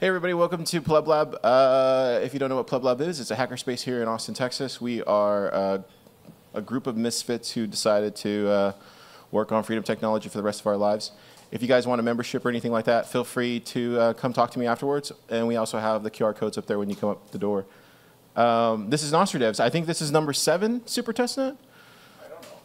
Hey everybody, welcome to Pleb Lab. Uh, if you don't know what Pleb Lab is, it's a hackerspace here in Austin, Texas. We are uh, a group of misfits who decided to uh, work on freedom technology for the rest of our lives. If you guys want a membership or anything like that, feel free to uh, come talk to me afterwards. And we also have the QR codes up there when you come up the door. Um, this is NostrDevs. I think this is number seven Super Testnet.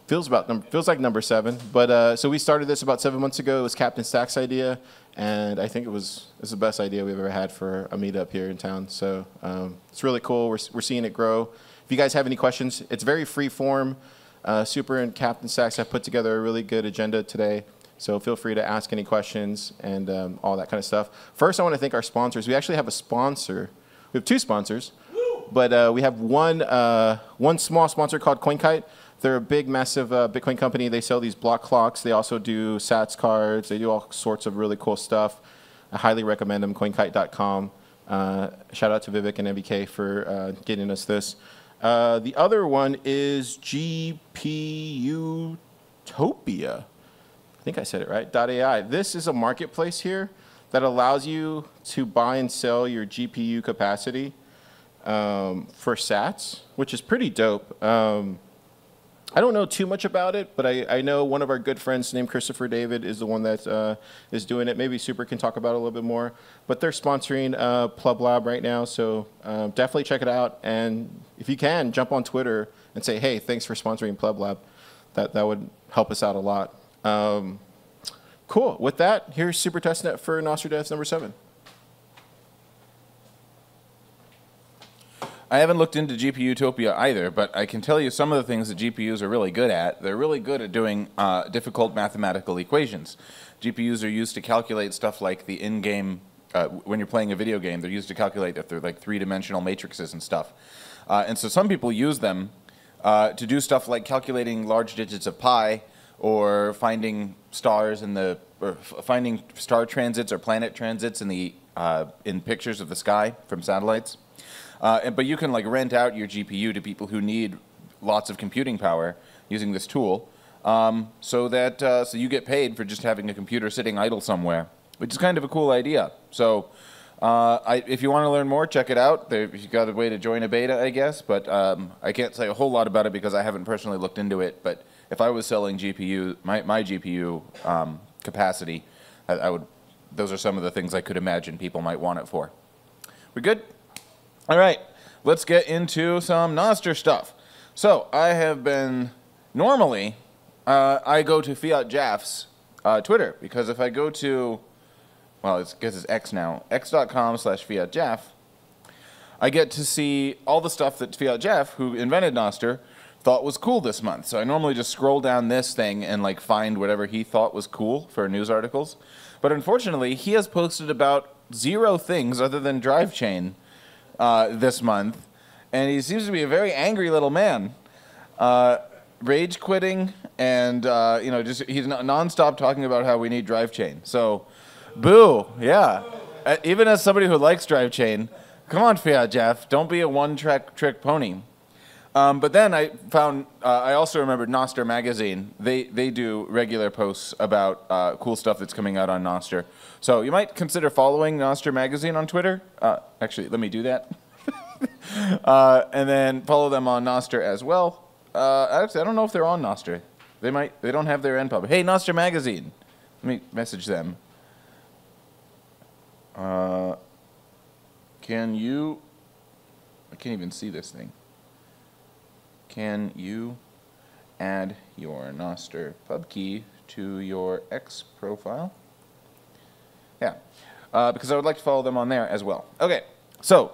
Feels about num- feels like number seven, but uh, so we started this about seven months ago. It was Captain Stack's idea, and I think it was it's the best idea we've ever had for a meetup here in town. So um, it's really cool. We're we're seeing it grow. If you guys have any questions, it's very free form. Uh, Super and Captain Stacks have put together a really good agenda today. So feel free to ask any questions and um, all that kind of stuff. First, I want to thank our sponsors. We actually have a sponsor. We have two sponsors, but uh, we have one uh, one small sponsor called CoinKite. They're a big, massive uh, Bitcoin company. They sell these block clocks. They also do Sats cards. They do all sorts of really cool stuff. I highly recommend them. CoinKite.com. Uh, shout out to Vivek and MBK for uh, getting us this. Uh, the other one is GPUtopia. I think I said it right. .ai. This is a marketplace here that allows you to buy and sell your GPU capacity um, for Sats, which is pretty dope. Um, I don't know too much about it, but I, I know one of our good friends named Christopher David is the one that uh, is doing it. Maybe Super can talk about it a little bit more. But they're sponsoring uh, Pleb Lab right now, so um, definitely check it out. And if you can, jump on Twitter and say, hey, thanks for sponsoring Pleb Lab. That, that would help us out a lot. Um, cool. With that, here's Super Testnet for NostrDevs number seven. I haven't looked into GPU Utopia either, but I can tell you some of the things that GPUs are really good at. They're really good at doing uh, difficult mathematical equations. GPUs are used to calculate stuff like the in-game, uh, when you're playing a video game, they're used to calculate if they're like three-dimensional matrices and stuff. Uh, and so some people use them uh, to do stuff like calculating large digits of pi or finding stars in the, or finding star transits or planet transits in the, uh, in pictures of the sky from satellites. Uh, but you can like rent out your GPU to people who need lots of computing power using this tool, um, so that uh, so you get paid for just having a computer sitting idle somewhere, which is kind of a cool idea. So. Uh, I, if you want to learn more, check it out. There, you've got a way to join a beta, I guess, but um, I can't say a whole lot about it because I haven't personally looked into it. But if I was selling GPU, my, my GPU um, capacity, I, I would. Those are some of the things I could imagine people might want it for. We good? All right, let's get into some Nostr stuff. So I have been, normally, uh, I go to fiatjaf's uh, Twitter, because if I go to, well, I guess it's X now, x.com slash Fiat Jaff, I get to see all the stuff that fiatjaf, who invented Nostr, thought was cool this month. So I normally just scroll down this thing and like find whatever he thought was cool for news articles. But unfortunately, he has posted about zero things other than drive chain uh, this month, and he seems to be a very angry little man. Uh, rage quitting, and uh, you know, just he's nonstop talking about how we need drive chain. So, boo, yeah. Uh, even as somebody who likes drive chain, come on, fiatjaf, don't be a one-track trick pony. Um, but then I found, uh, I also remembered Nostr Magazine. They, they do regular posts about uh, cool stuff that's coming out on Nostr. So you might consider following Nostr Magazine on Twitter. Uh, actually, let me do that. Uh, and then follow them on Nostr as well. Uh, actually, I don't know if they're on Nostr. They might, they don't have their NPub. Hey, Nostr Magazine. Let me message them. Uh, can you, I can't even see this thing. Can you add your Nostr pub key to your X profile? Yeah, uh, because I would like to follow them on there as well. Okay, so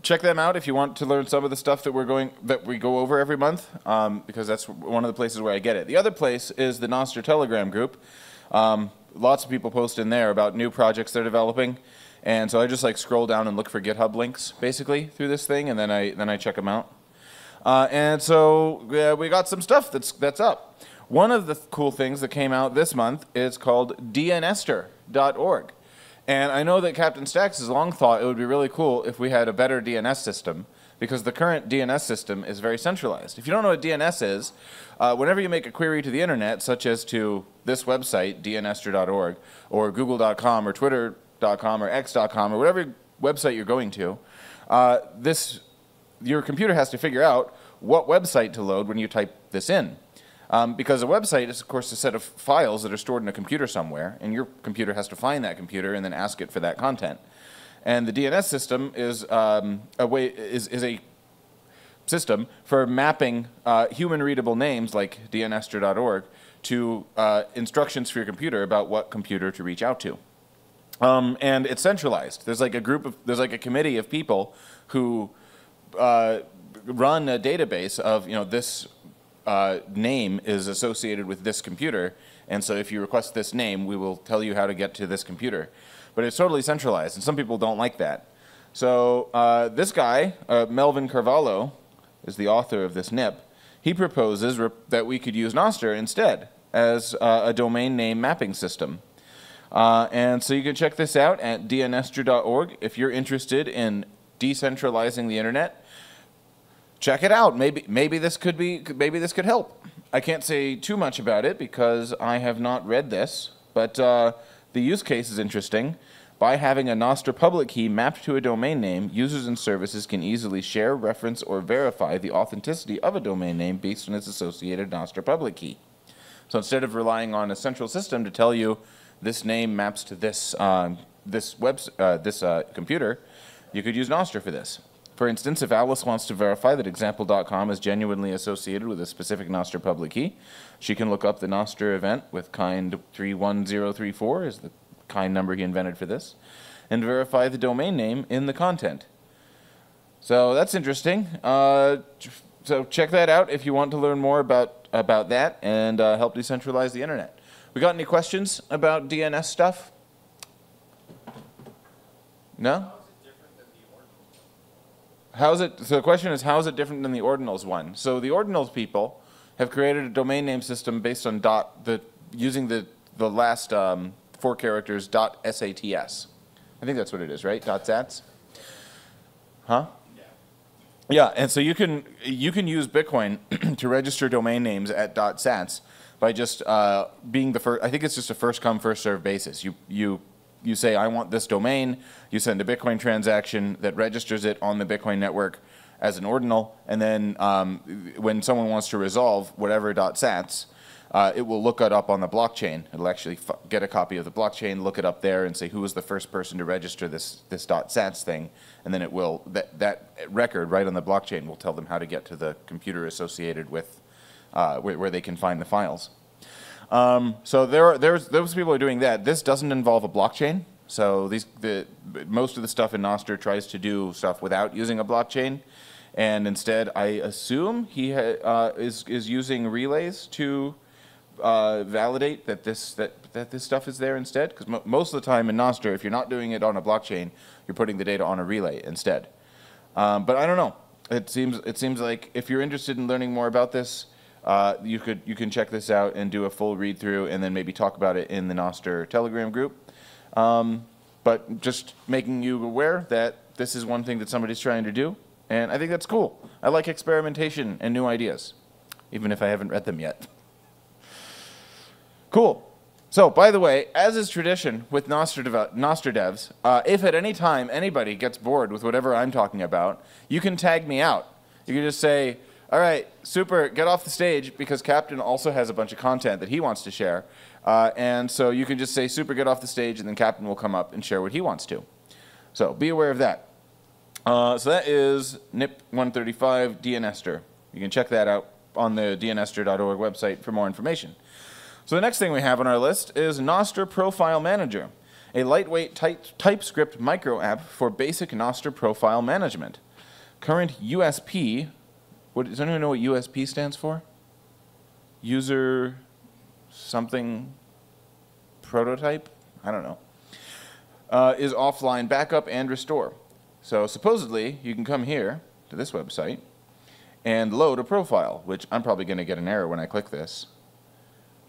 check them out if you want to learn some of the stuff that we're going that we go over every month, um, because that's one of the places where I get it. The other place is the Nostr Telegram group. Um, lots of people post in there about new projects they're developing, and so I just like scroll down and look for GitHub links basically through this thing, and then I then I check them out. Uh, and so yeah, we got some stuff that's that's up. One of the th cool things that came out this month is called dnester.org. And I know that Captain Stacks has long thought it would be really cool if we had a better DNS system because the current DNS system is very centralized. If you don't know what DNS is, uh, whenever you make a query to the internet, such as to this website, dnester.org, or google.com or twitter.com, or x.com or whatever website you're going to, uh, this your computer has to figure out what website to load when you type this in. Um, because a website is, of course, a set of files that are stored in a computer somewhere, and your computer has to find that computer and then ask it for that content. And the DNS system is um, a way is, is a system for mapping uh, human readable names like dnster.org to uh, instructions for your computer about what computer to reach out to. Um, and it's centralized. There's like a group of, there's like a committee of people who uh, run a database of, you know, this uh, name is associated with this computer. And so if you request this name, we will tell you how to get to this computer. But it's totally centralized, and some people don't like that. So uh, this guy, uh, Melvin Carvalho, is the author of this NIP. He proposes that we could use Nostr instead as uh, a domain name mapping system. Uh, and so you can check this out at dnster.org if you're interested in decentralizing the internet. Check it out. Maybe maybe this could be maybe this could help. I can't say too much about it because I have not read this, but uh, the use case is interesting. By having a Nostr public key mapped to a domain name, users and services can easily share, reference, or verify the authenticity of a domain name based on its associated Nostr public key. So instead of relying on a central system to tell you this name maps to this, uh, this, web, uh, this uh, computer, you could use Nostr for this. For instance, if Alice wants to verify that example.com is genuinely associated with a specific Nostr public key, she can look up the Nostr event with kind 31034 is the kind number he invented for this, and verify the domain name in the content. So that's interesting. Uh, so check that out if you want to learn more about, about that and uh, help decentralize the internet. We got any questions about DNS stuff? No? How is it, so the question is, how is it different than the ordinals one? So the ordinals people have created a domain name system based on dot, the, using the, the last um, four characters dot SATS. I think that's what it is, right? Dot SATS? Huh? Yeah, Yeah, and so you can you can use Bitcoin to register domain names at dot .sats by just uh, being the first. I think it's just a first come first serve basis. You you you say I want this domain. You send a Bitcoin transaction that registers it on the Bitcoin network as an ordinal, and then um, when someone wants to resolve whatever .sats, uh, it will look it up on the blockchain. It'll actually get a copy of the blockchain, look it up there, and say who was the first person to register this this .sats thing, and then it will that that record right on the blockchain will tell them how to get to the computer associated with uh, where, where, they can find the files. Um, so there are there's those people are doing that. This doesn't involve a blockchain. So these the most of the stuff in Nostr tries to do stuff without using a blockchain and instead I assume he uh, is is using relays to uh, validate that this that that this stuff is there instead? Because mo most of the time in Nostr, if you're not doing it on a blockchain, you're putting the data on a relay instead. Um, but I don't know. It seems it seems like if you're interested in learning more about this, uh, you could you can check this out and do a full read through, and then maybe talk about it in the Nostr Telegram group. Um, but just making you aware that this is one thing that somebody's trying to do, and I think that's cool. I like experimentation and new ideas, even if I haven't read them yet. Cool. So, by the way, as is tradition with Nostr, Nostr devs, uh, if at any time anybody gets bored with whatever I'm talking about, you can tag me out. You can just say, all right, super, get off the stage because Captain also has a bunch of content that he wants to share. Uh, and so you can just say, super, get off the stage, and then Captain will come up and share what he wants to. So be aware of that. Uh, so that is NIP 135 DNSter. You can check that out on the dnster.org website for more information. So the next thing we have on our list is Nostr Profile Manager, a lightweight type, TypeScript micro app for basic Nostr profile management. Current USP, what, does anyone know what USP stands for? User something prototype? I don't know. Uh, is offline backup and restore. So supposedly you can come here to this website and load a profile, which I'm probably going to get an error when I click this.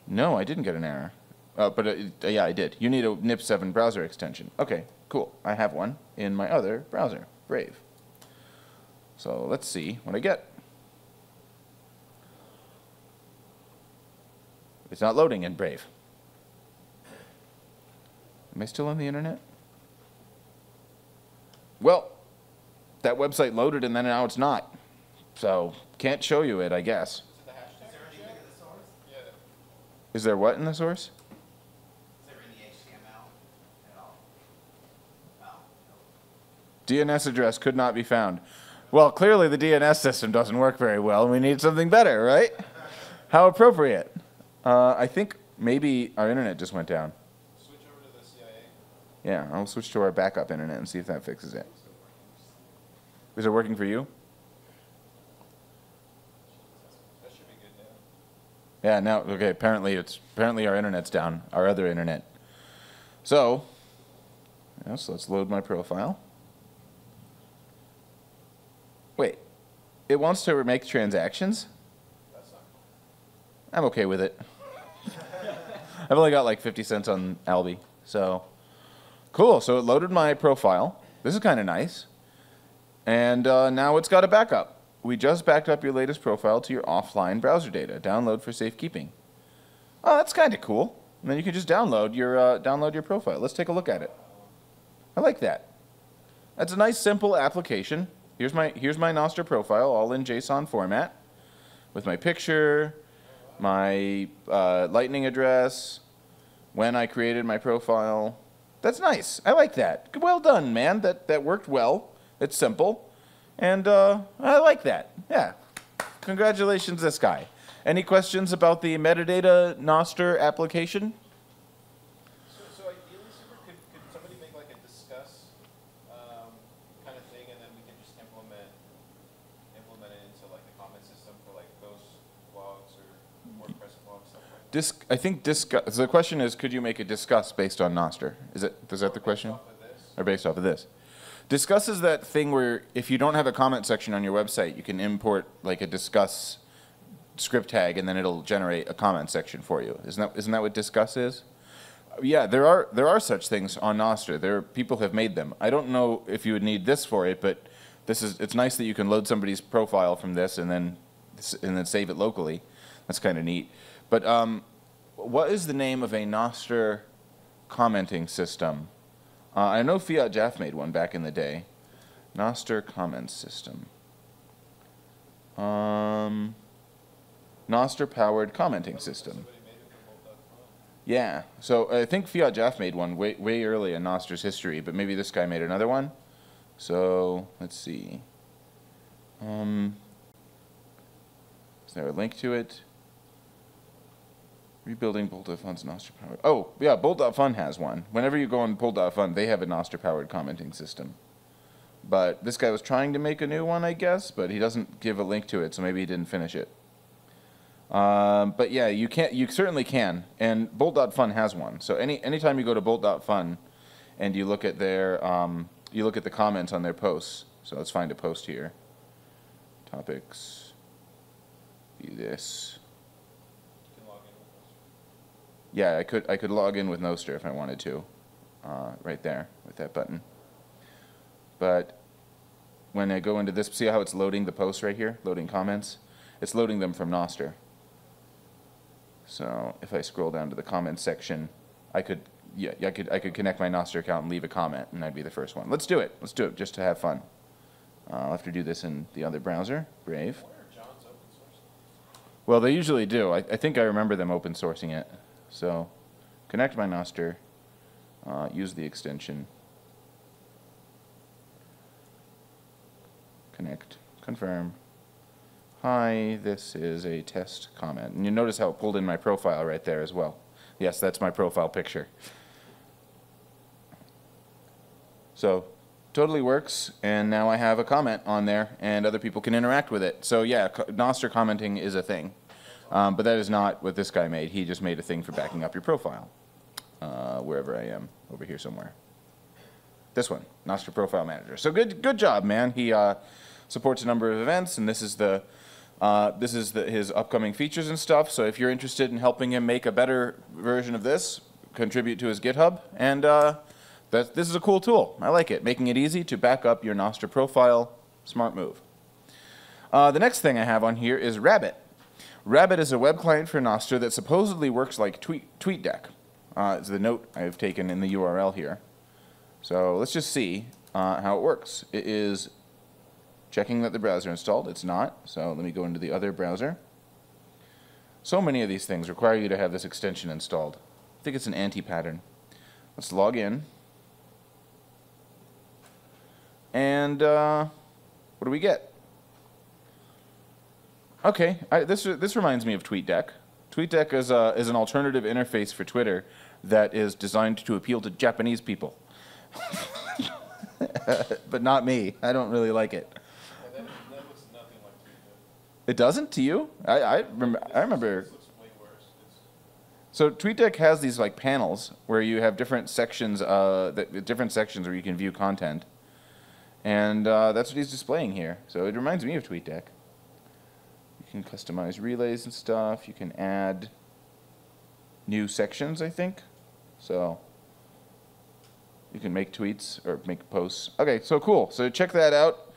No, I didn't get an error. Uh, but uh, yeah, I did. You need a NIP7 browser extension. Okay, cool. I have one in my other browser, Brave. So let's see what I get. It's not loading in Brave. Am I still on the internet? well, that website loaded and then now it's not. So can't show you it, I guess. Is there what in the source? Is there any HTML at all? Oh, DNS address could not be found. Well, clearly the DNS system doesn't work very well, and we need something better, right? How appropriate. Uh, I think maybe our internet just went down. Switch over to the CIA. Yeah, I'll switch to our backup internet and see if that fixes it. Is it working for you? That should be good now. Yeah, now okay, apparently it's apparently our internet's down, our other internet. So, yes, let's load my profile. Wait. It wants to make transactions? I'm okay with it. I've only got like 50 cents on Alby. So, cool. So it loaded my profile. This is kind of nice. And uh, now it's got a backup. We just backed up your latest profile to your offline browser data. Download for safekeeping. Oh, that's kind of cool. And then you can just download your uh, download your profile. Let's take a look at it. I like that. That's a nice simple application. Here's my here's my Nostr profile, all in JSON format, with my picture, my uh, Lightning address, when I created my profile. That's nice. I like that. Well done, man. That that worked well. It's simple, and uh, I like that. Yeah. Congratulations, this guy. Any questions about the metadata Nostr application? So, so ideally, super, could, could somebody make like a Disqus um, kind of thing, and then we can just implement implement it into like the comment system for like those blogs or WordPress blogs stuff like that. Disc, I think Disqus. The question is, could you make a Disqus based on Nostr? Is it? Is that the question? Or based off of this? Disqus is that thing where if you don't have a comment section on your website, you can import like a Disqus script tag, and then it'll generate a comment section for you. Isn't that isn't that what Disqus is? Yeah, there are there are such things on Nostr. There people have made them. I don't know if you would need this for it, but this is it's nice that you can load somebody's profile from this and then and then save it locally. That's kind of neat. But um, what is the name of a Nostr commenting system? Uh, I know fiatjaf made one back in the day. Nostr comment system. Um, Nostr powered commenting system. Yeah. So I think fiatjaf made one way way early in Nostr's history, but maybe this guy made another one. So let's see. Um, is there a link to it? Rebuilding Bolt.fun's Nostr powered. Oh, yeah, Bolt.fun has one. Whenever you go on Bolt.fun, they have a Nostr powered commenting system. But this guy was trying to make a new one, I guess, but he doesn't give a link to it, so maybe he didn't finish it. Um, but yeah, you can You certainly can, and Bolt.fun has one. So any anytime you go to Bolt.fun, and you look at their um, you look at the comments on their posts. So let's find a post here. Topics. View this. You can log in with us. Yeah, I could I could log in with Nostr if I wanted to, uh, right there with that button. But when I go into this, see how it's loading the posts right here, loading comments. It's loading them from Nostr. So if I scroll down to the comments section, I could yeah, yeah I could I could connect my Nostr account and leave a comment, and I'd be the first one. Let's do it. Let's do it just to have fun. Uh, I'll have to do this in the other browser, Brave. Where are John's open source? Well, they usually do. I, I think I remember them open sourcing it. So, connect my Nostr, uh, use the extension, connect, confirm. Hi, this is a test comment. And you notice how it pulled in my profile right there as well. Yes, that's my profile picture. So, totally works, and now I have a comment on there, and other people can interact with it. So yeah, Nostr commenting is a thing. Um, but that is not what this guy made. He just made a thing for backing up your profile, uh, wherever I am, over here somewhere. This one, Nostr Profile Manager. So good, good job, man. He uh, supports a number of events, and this is the uh, this is the, his upcoming features and stuff. So if you're interested in helping him make a better version of this, contribute to his GitHub, and uh, that this is a cool tool. I like it, making it easy to back up your Nostr profile. Smart move. Uh, the next thing I have on here is Rabbit. Rabbit is a web client for Nostr that supposedly works like Tweet, TweetDeck. Uh, is the note I've taken in the URL here. So let's just see. uh, how it works. It is checking that the browser installed. It's not, so let me go into the other browser. So many of these things require you to have this extension installed. I think it's an anti-pattern. Let's log in. And uh, what do we get? Okay, I, this this reminds me of TweetDeck. TweetDeck is a, is an alternative interface for Twitter that is designed to appeal to Japanese people. but not me. I don't really like it. It doesn't to you? I I, rem- I remember. So TweetDeck has these like panels where you have different sections, uh, that, different sections where you can view content, and uh, that's what he's displaying here. So it reminds me of TweetDeck. You can customize relays and stuff. You can add new sections, I think. So you can make tweets or make posts. Okay, so cool. So check that out.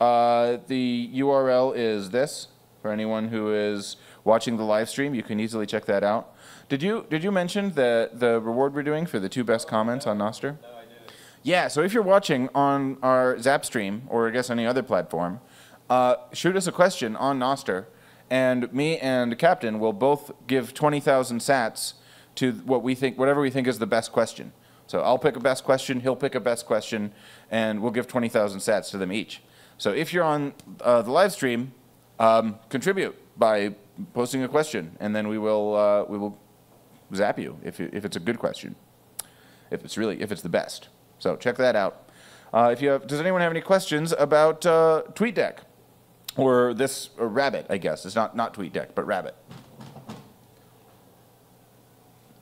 Uh, the URL is this for anyone who is watching the live stream. You can easily check that out. Did you did you mention the the reward we're doing for the two best comments on Nostr? No, I didn't. Yeah. So if you're watching on our Zap stream or I guess any other platform, uh, shoot us a question on Nostr, and me and Captain will both give twenty thousand Sats to what we think, whatever we think is the best question. So I'll pick a best question, he'll pick a best question, and we'll give 20,000 sats to them each. So if you're on uh, the live stream, um, contribute by posting a question, and then we will uh, we will zap you if if it's a good question, if it's really if it's the best. So check that out. Uh, if you have, does anyone have any questions about uh, TweetDeck or this or Rabbit? I guess it's not not TweetDeck, but Rabbit.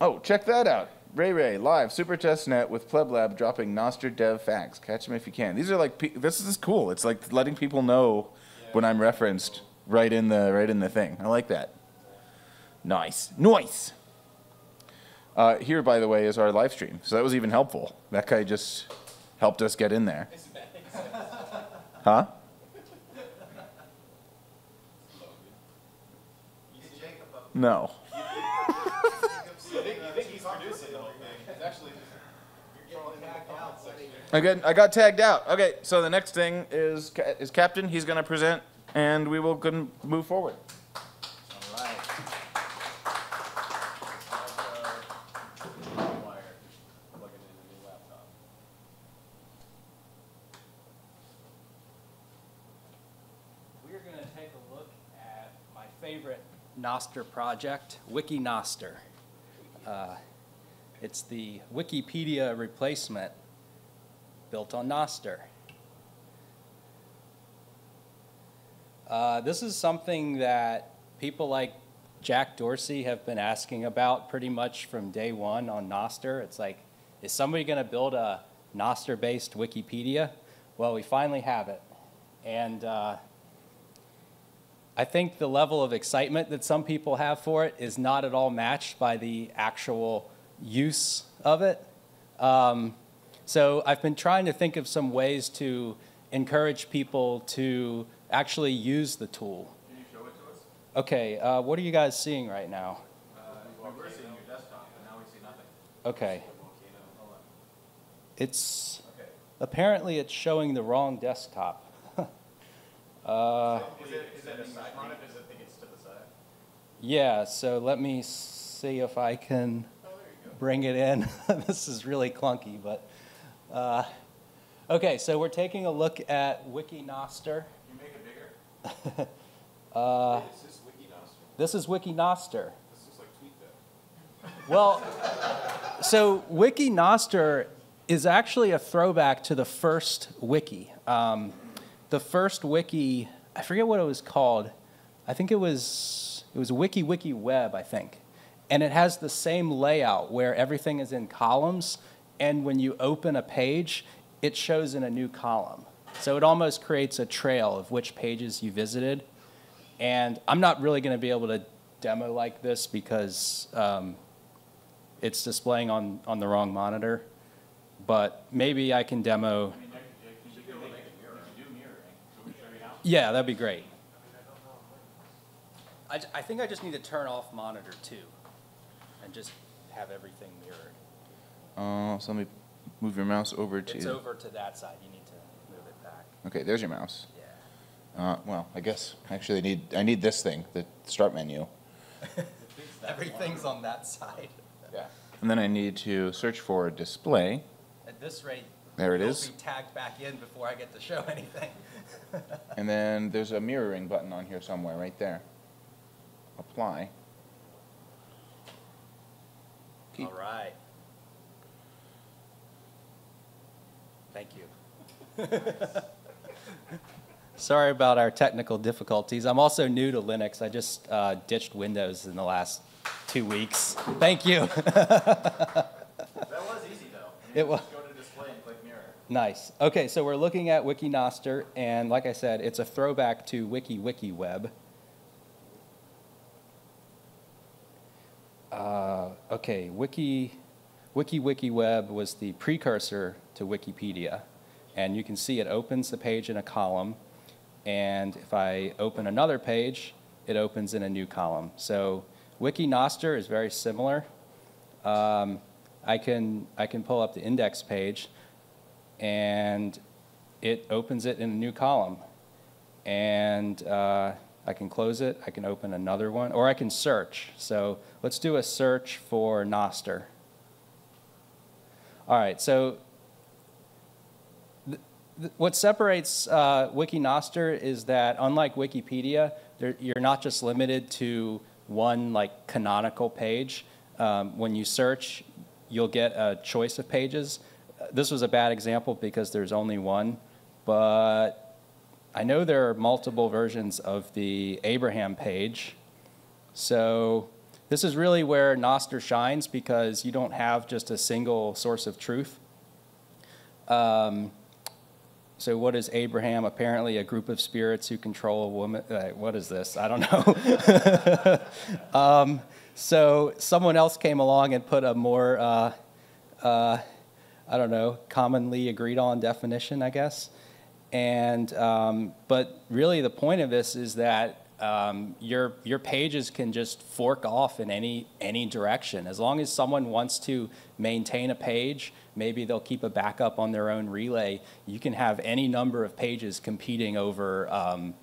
Oh, check that out. Ray Ray live Super Test Net with Pleb Lab dropping Nostr Dev facts. Catch them if you can. These are like this is cool. It's like letting people know when I'm referenced right in the right in the thing. I like that. Nice, nice. Uh, here, by the way, is our live stream. So that was even helpful. That guy just helped us get in there. Huh? Is Jacob up? No. I got, I got tagged out. Okay, so the next thing is is Captain. He's going to present, and we will move forward. Alright. We're going to take a look at my favorite Nostr project, WikiNostr. Uh, It's the Wikipedia replacement built on Nostr. Uh, This is something that people like Jack Dorsey have been asking about pretty much from day one on Nostr. It's like, is somebody going to build a Nostr-based Wikipedia? Well, we finally have it. And uh, I think the level of excitement that some people have for it is not at all matched by the actual use of it. Um, so I've been trying to think of some ways to encourage people to actually use the tool. Can you show it to us? Okay, uh, what are you guys seeing right now? we're seeing your desktop, but now we see nothing. Okay, it's Okay. apparently it's showing the wrong desktop. Uh, Is it, is it aside from it? Does it think it's to the side? Yeah, so let me see if I can bring it in. this is really clunky, but uh, okay. So we're taking a look at WikiNostr. Can you make it bigger? Uh, Is this WikiNostr? this is WikiNostr. This looks like TweetDeck. Well, so WikiNostr is actually a throwback to the first wiki. Um, the first wiki, I forget what it was called. I think it was it was Wiki Wiki Web, I think, and it has the same layout where everything is in columns, and when you open a page, it shows in a new column. So it almost creates a trail of which pages you visited. And I'm not really going to be able to demo like this because um, it's displaying on, on the wrong monitor. But maybe I can demo. Yeah, that'd be great. I, I think I just need to turn off monitor two and just have everything mirrored. Uh, so let me move your mouse over to. It's over to that side. You need to move it back. Okay, there's your mouse. Yeah. Uh, well, I guess actually I need I need this thing, the start menu. Everything's on that side. Yeah. And then I need to search for display. At this rate, There it you'll is. be tagged back in before I get to show anything. And then there's a mirroring button on here somewhere, right there. Apply. Keep. All right. Thank you. Sorry about our technical difficulties. I'm also new to Linux. I just uh, ditched Windows in the last two weeks. Thank you. That was easy though. It wa- Go to display and click mirror. Nice. Okay, so we're looking at Wikinostr, and like I said, it's a throwback to Wiki Web. Uh, okay, Wiki Wiki Wiki Web was the precursor to Wikipedia, and you can see it opens the page in a column, and if I open another page, it opens in a new column. So Wikinostr is very similar. Um, I can I can pull up the index page, and it opens it in a new column. And uh, I can close it, I can open another one, or I can search. So let's do a search for Nostr. All right, so what separates uh, Wikinostr is that unlike Wikipedia, you're not just limited to one like canonical page. Um, when you search, you'll get a choice of pages. This was a bad example because there's only one, but I know there are multiple versions of the Abraham page. So this is really where Nostr shines because you don't have just a single source of truth. Um, so what is Abraham? Apparently a group of spirits who control a woman. Uh, what is this? I don't know. um, so someone else came along and put a more, uh, uh, I don't know, commonly agreed on definition, I guess. And um, but really, the point of this is that um, your your pages can just fork off in any any direction as long as someone wants to maintain a page. Maybe they'll keep a backup on their own relay. You can have any number of pages competing over um,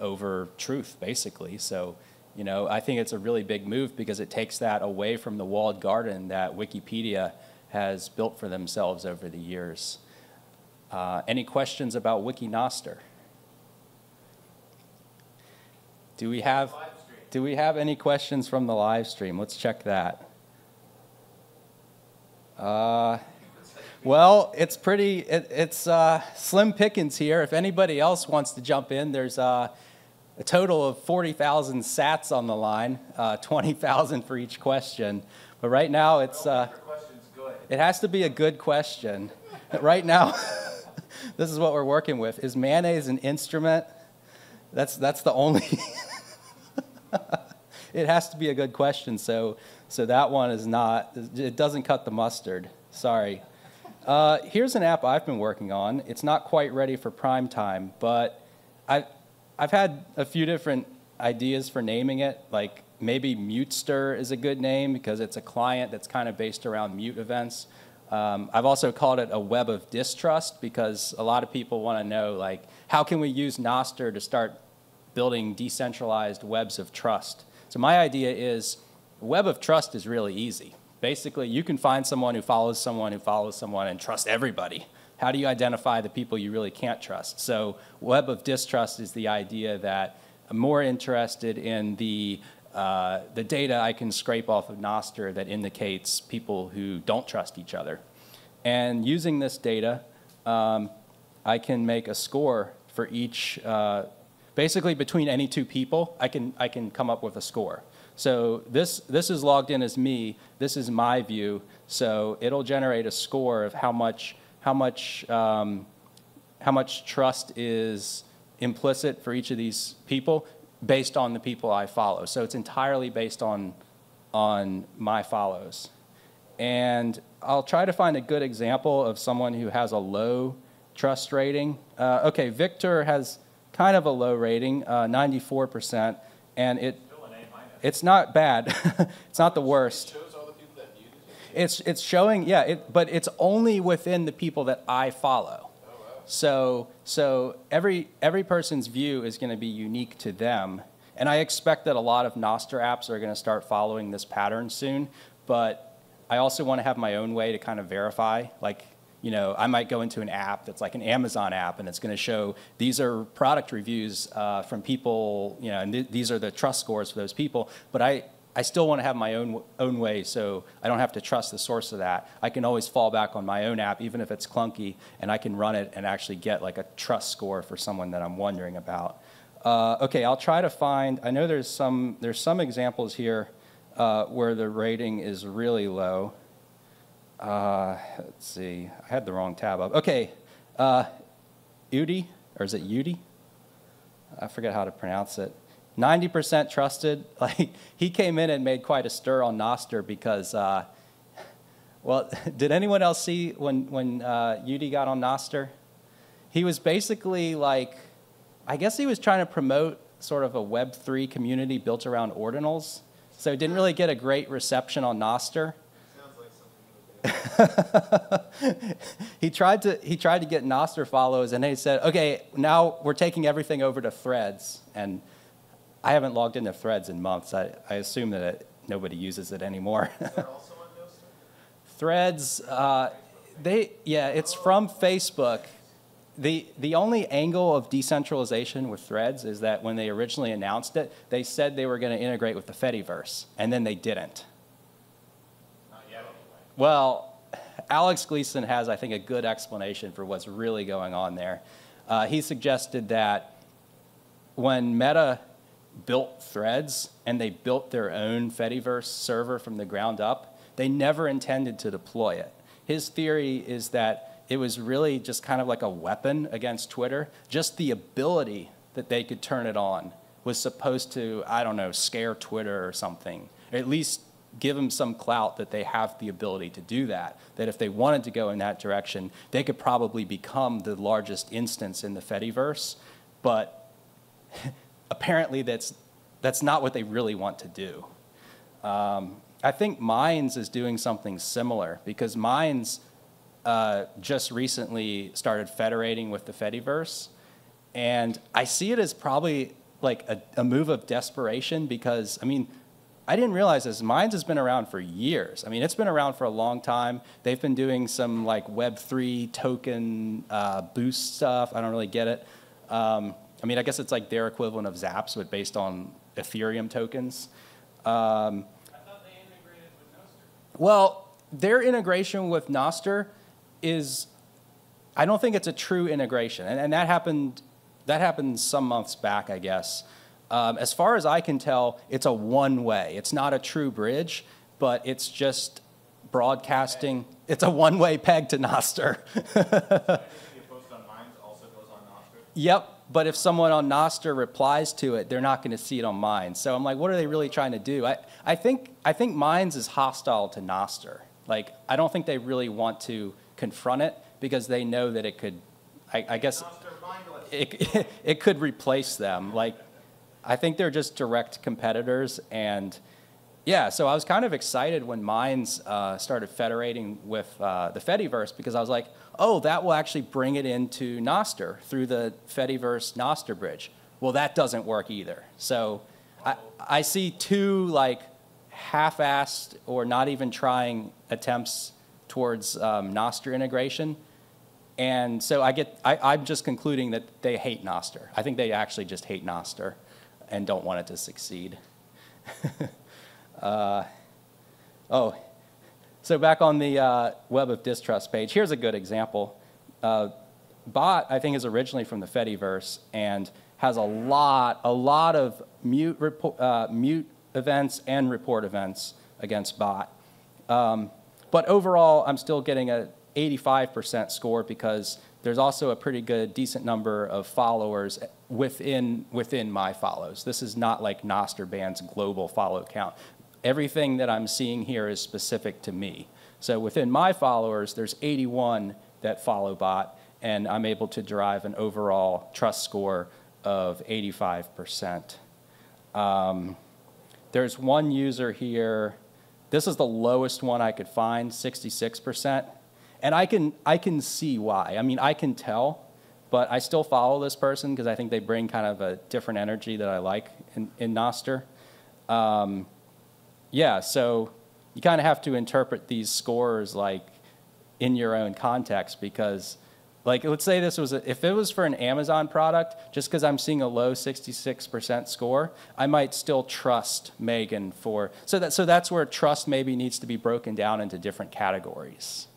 over truth, basically. So, you know, I think it's a really big move because it takes that away from the walled garden that Wikipedia has built for themselves over the years. Uh, any questions about Wikinostr? Do we have do we have any questions from the live stream? Let's check that. Uh, well, it's pretty. It, it's uh, slim pickings here. If anybody else wants to jump in, there's uh, a total of 40,000 sats on the line, uh, 20,000 for each question. But right now, it's uh, it has to be a good question. right now, this is what we're working with. Is mayonnaise an instrument? That's that's the only. it has to be a good question. So so that one is not. It doesn't cut the mustard. Sorry. Uh, here's an app I've been working on. It's not quite ready for prime time, but I, I've had a few different ideas for naming it. Like maybe Mutester is a good name because it's a client that's kind of based around mute events. Um, I've also called it a web of distrust because a lot of people want to know like how can we use Nostr to start building decentralized webs of trust. So my idea is web of trust is really easy. Basically, you can find someone who follows someone who follows someone and trust everybody. How do you identify the people you really can't trust? So web of distrust is the idea that I'm more interested in the uh, the data I can scrape off of Nostr that indicates people who don't trust each other. And using this data, um, I can make a score for each, uh, basically between any two people, I can, I can come up with a score. So this, this is logged in as me, this is my view, so it'll generate a score of how much, how much, um, how much trust is implicit for each of these people based on the people I follow. So it's entirely based on, on my follows. And I'll try to find a good example of someone who has a low trust rating. Uh, okay, Victor has kind of a low rating, uh, 94%, and it, it's not bad. it's not the worst. It's, it's showing, yeah, it, but it's only within the people that I follow. So, so every, every person's view is going to be unique to them. And I expect that a lot of Nostr apps are going to start following this pattern soon. But I also want to have my own way to kind of verify. Like, you know, I might go into an app that's like an Amazon app, and it's going to show these are product reviews uh, from people, you know, and th- these are the trust scores for those people. But I, I still want to have my own own way, so I don't have to trust the source of that. I can always fall back on my own app, even if it's clunky, and I can run it and actually get like a trust score for someone that I'm wondering about. Uh, okay, I'll try to find. I know there's some there's some examples here uh, where the rating is really low. Uh, let's see, I had the wrong tab up. Okay, uh, Udi, or is it Udi? I forget how to pronounce it. 90% trusted. Like he came in and made quite a stir on Nostr because, uh, well, did anyone else see when when uh, Udi got on Nostr? He was basically like, I guess he was trying to promote sort of a Web3 community built around ordinals. So didn't really get a great reception on Nostr. he tried to he tried to get Nostr follows, and they said, "Okay, now we're taking everything over to Threads." And I haven't logged into Threads in months. I, I assume that it, nobody uses it anymore. Threads, uh, they yeah, it's from Facebook. The, the only angle of decentralization with Threads is that when they originally announced it, they said they were going to integrate with the Fediverse, and then they didn't. Not yet. Well, Alex Gleason has, I think, a good explanation for what's really going on there. Uh, he suggested that when Meta built Threads and they built their own Fediverse server from the ground up, they never intended to deploy it. His theory is that it was really just kind of like a weapon against Twitter. Just the ability that they could turn it on was supposed to, I don't know, scare Twitter or something, or at least give them some clout that they have the ability to do that. That if they wanted to go in that direction, they could probably become the largest instance in the Fediverse. But apparently, that's, that's not what they really want to do. Um, I think Minds is doing something similar because Minds uh, just recently started federating with the Fediverse. And I see it as probably like a, a move of desperation because, I mean, I didn't realize this. Minds has been around for years. I mean, it's been around for a long time. They've been doing some like Web3 token uh, boost stuff. I don't really get it. Um, I mean, I guess it's like their equivalent of Zaps, but based on Ethereum tokens. Um, well, their integration with Nostr is, I don't think it's a true integration, and, and that happened. That happened some months back, I guess. Um, as far as I can tell, it's a one way. It's not a true bridge, but it's just broadcasting. It's a one way peg to Nostr. yep, but if someone on Nostr replies to it, they're not going to see it on Minds. So I'm like, what are they really trying to do? I, I, think, I think Minds is hostile to Nostr. Like, I don't think they really want to confront it because they know that it could, I, I guess, it, it could replace them. Like, I think they're just direct competitors. And yeah, so I was kind of excited when Minds uh, started federating with uh, the Fediverse because I was like, oh, that will actually bring it into Nostr through the Fediverse Nostr bridge. Well, that doesn't work either. So I, I see two like half-assed or not even trying attempts towards um, Nostr integration. And so I get, I, I'm just concluding that they hate Nostr. I think they actually just hate Nostr and don't want it to succeed. uh, oh, so back on the uh, Web of Distrust page, here's a good example. Uh, Bot, I think, is originally from the Fediverse and has a lot, a lot of mute, uh, mute events and report events against Bot. Um, but overall, I'm still getting a 85% score because there's also a pretty good, decent number of followers within, within my follows. This is not like Nostr Band's global follow count. Everything that I'm seeing here is specific to me. So within my followers, there's 81 that follow bot, and I'm able to derive an overall trust score of 85%. Um, there's one user here this is the lowest one I could find, 66%. And I can, I can see why. I mean, I can tell, but I still follow this person because I think they bring kind of a different energy that I like in, in Nostr. Um, yeah, so you kind of have to interpret these scores like in your own context because like let's say this was a, if it was for an Amazon product, just because I'm seeing a low 66% score, I might still trust Megan for so that so that's where trust maybe needs to be broken down into different categories.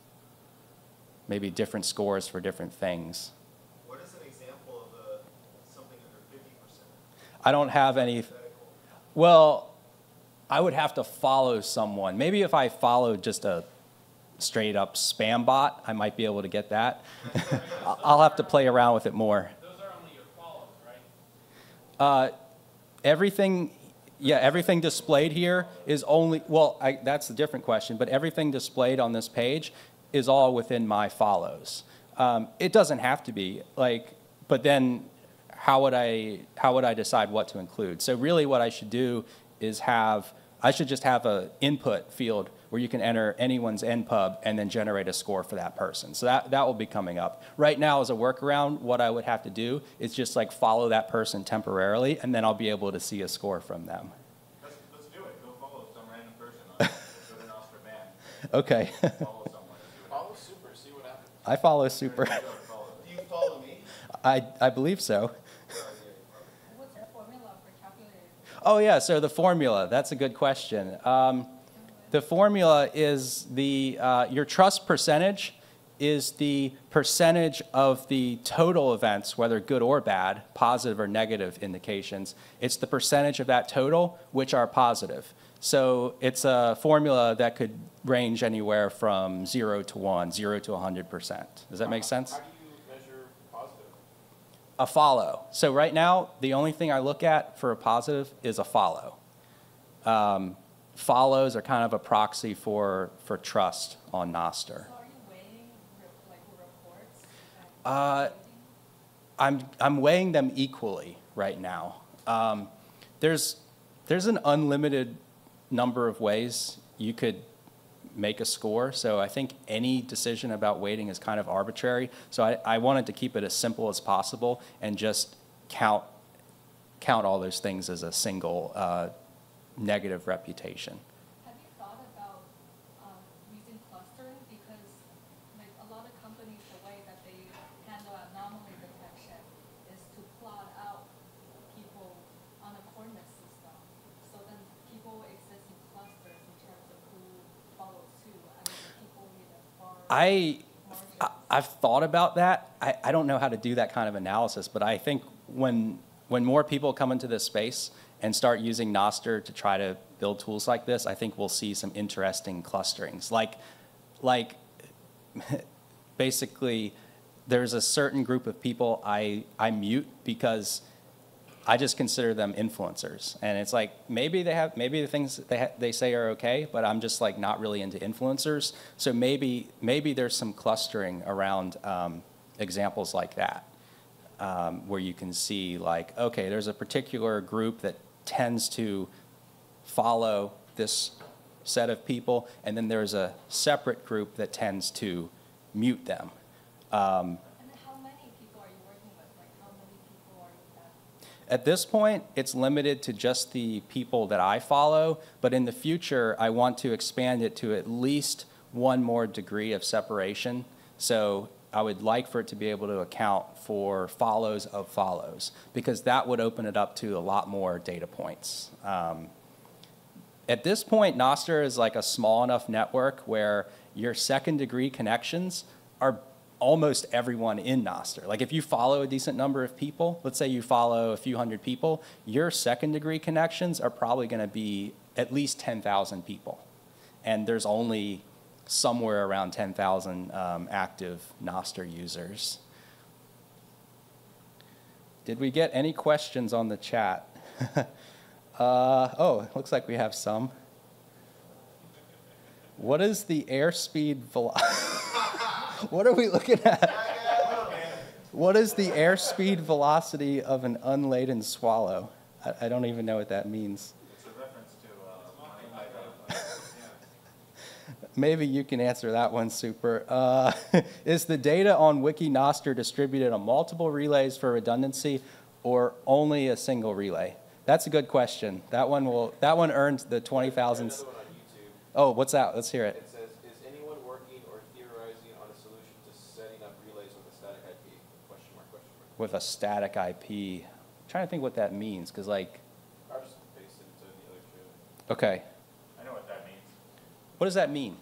Maybe different scores for different things. What is an example of a, something under fifty percent? I don't have any well, I would have to follow someone. Maybe if I followed just a straight up spam bot, I might be able to get that. I'll have to play around with it more. Those are only your follows, right? Uh, everything, yeah, everything displayed here is only, well, I, that's a different question, but everything displayed on this page is all within my follows. Um, it doesn't have to be, like, but then how would I, how would I decide what to include? So really what I should do is have, I should just have a input field where you can enter anyone's NPub and then generate a score for that person. So that, that will be coming up. Right now, as a workaround, what I would have to do is just like follow that person temporarily, and then I'll be able to see a score from them. Let's, let's do it, go follow some random person on, go to Nostr.band, Okay. follow someone. Follow Super, see what happens. I follow Super. Do you follow me? I, I believe so. What's the formula for calculating? Oh, yeah, so the formula, that's a good question. Um, the formula is the, uh, your trust percentage is the percentage of the total events, whether good or bad, positive or negative indications. It's the percentage of that total which are positive. So it's a formula that could range anywhere from zero to one, zero to 100%. Does that make sense? How do you measure positive? A follow. So right now, the only thing I look at for a positive is a follow. Um, follows are kind of a proxy for, for trust on Nostr. So are you weighing like? Uh. I'm, I'm weighing them equally right now. Um, there's, there's an unlimited number of ways you could make a score. So I think any decision about weighting is kind of arbitrary. So I, I wanted to keep it as simple as possible and just count, count all those things as a single uh, negative reputation. Have you thought about um, using clustering? Because like a lot of companies, the way that they handle anomaly detection is to plot out people on a coordinate system. So then people exist in clusters in terms of who follows who. I mean, people with a far I. I- I've thought about that. I, I don't know how to do that kind of analysis, but I think when, when more people come into this space and start using Nostr to try to build tools like this, I think we'll see some interesting clusterings. Like, like basically, there's a certain group of people I, I mute because I just consider them influencers. And it's like maybe they have maybe the things they they say are okay, but I'm just like not really into influencers. So maybe maybe there's some clustering around um, examples like that, um, where you can see like okay, there's a particular group that tends to follow this set of people, and then there's a separate group that tends to mute them. Um, And then how many people are you working with? Like how many people are you that? At this point, it's limited to just the people that I follow, but in the future, I want to expand it to at least one more degree of separation. So I would like for it to be able to account for follows of follows, because that would open it up to a lot more data points. Um, at this point, Nostr is like a small enough network where your second degree connections are almost everyone in Nostr. Like if you follow a decent number of people, let's say you follow a few hundred people, your second degree connections are probably going to be at least 10,000 people. And there's only somewhere around 10,000 um, active Nostr users. Did we get any questions on the chat? Uh, oh, looks like we have some. What is the airspeed velo- What are we looking at? What is the airspeed velocity of an unladen swallow? I, I don't even know what that means. It's maybe you can answer that one, Super. Uh, is the data on Wikinostr distributed on multiple relays for redundancy or only a single relay? That's a good question. That one will, that one earns the 20,000. On Oh, what's that? Let's hear it. It says, is anyone working or theorizing on a solution to setting up relays with a static IP? Question mark, question mark. With a static IP. I'm trying to think what that means, because like, I'll just paste it into the other two. okay, I know what that means. what does that mean?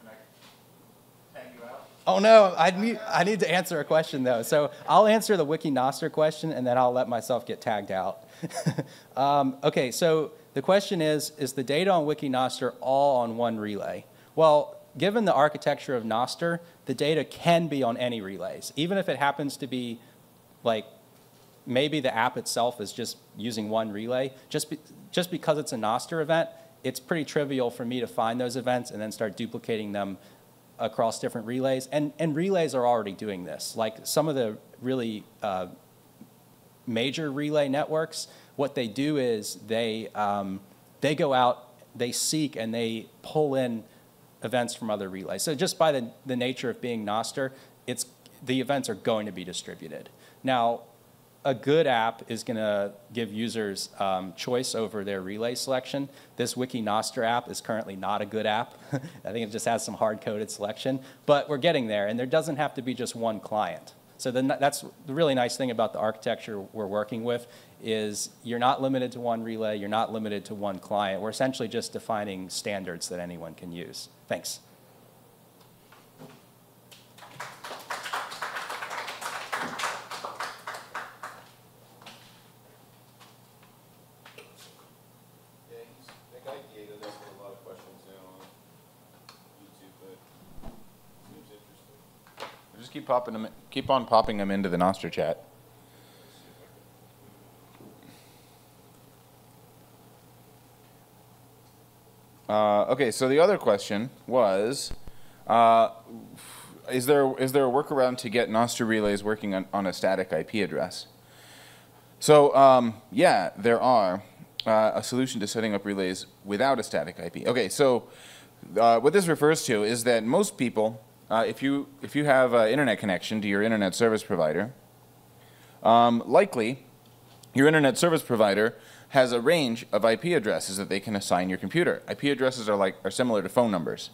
Can I tag you out? Oh no, I need, I need to answer a question though. So I'll answer the Wikinostr question and then I'll let myself get tagged out. um, okay, so the question is, is the data on Wikinostr all on one relay? Well, given the architecture of Nostr, the data can be on any relays, even if it happens to be like maybe the app itself is just using one relay. Just, be, just because it's a Nostr event, it's pretty trivial for me to find those events and then start duplicating them across different relays. And, and relays are already doing this. Like some of the really uh, major relay networks, what they do is they, um, they go out, they seek, and they pull in events from other relays. So just by the, the nature of being Nostr, it's, the events are going to be distributed. Now, a good app is going to give users um, choice over their relay selection. This Wikinostr app is currently not a good app. I think it just has some hard-coded selection, but we're getting there, and there doesn't have to be just one client. So the, that's the really nice thing about the architecture we're working with is you're not limited to one relay, you're not limited to one client. We're essentially just defining standards that anyone can use. Thanks. Yeah, he's, that guy Diego does get a lot of questions now on YouTube, but seems interesting. Just keep popping them, keep on popping them into the Nostr chat. Uh, okay, so the other question was, uh, is there is there a workaround to get Nostr relays working on, on a static IP address? So um, yeah, there are uh, a solution to setting up relays without a static IP. Okay, so uh, what this refers to is that most people, uh, if you if you have an internet connection to your internet service provider, um, likely your internet service provider has a range of IP addresses that they can assign your computer. IP addresses are like are similar to phone numbers,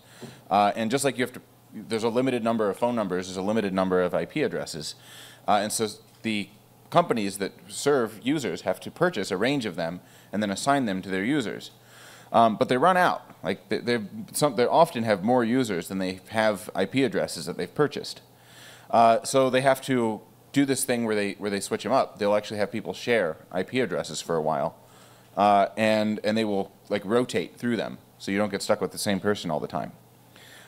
uh, and just like you have to, there's a limited number of phone numbers, there's a limited number of IP addresses, uh, and so the companies that serve users have to purchase a range of them and then assign them to their users. Um, but they run out. Like they, some, they often have more users than they have IP addresses that they've purchased. Uh, so they have to do this thing where they where they switch them up. They'll actually have people share IP addresses for a while, uh, and and they will like rotate through them, so you don't get stuck with the same person all the time.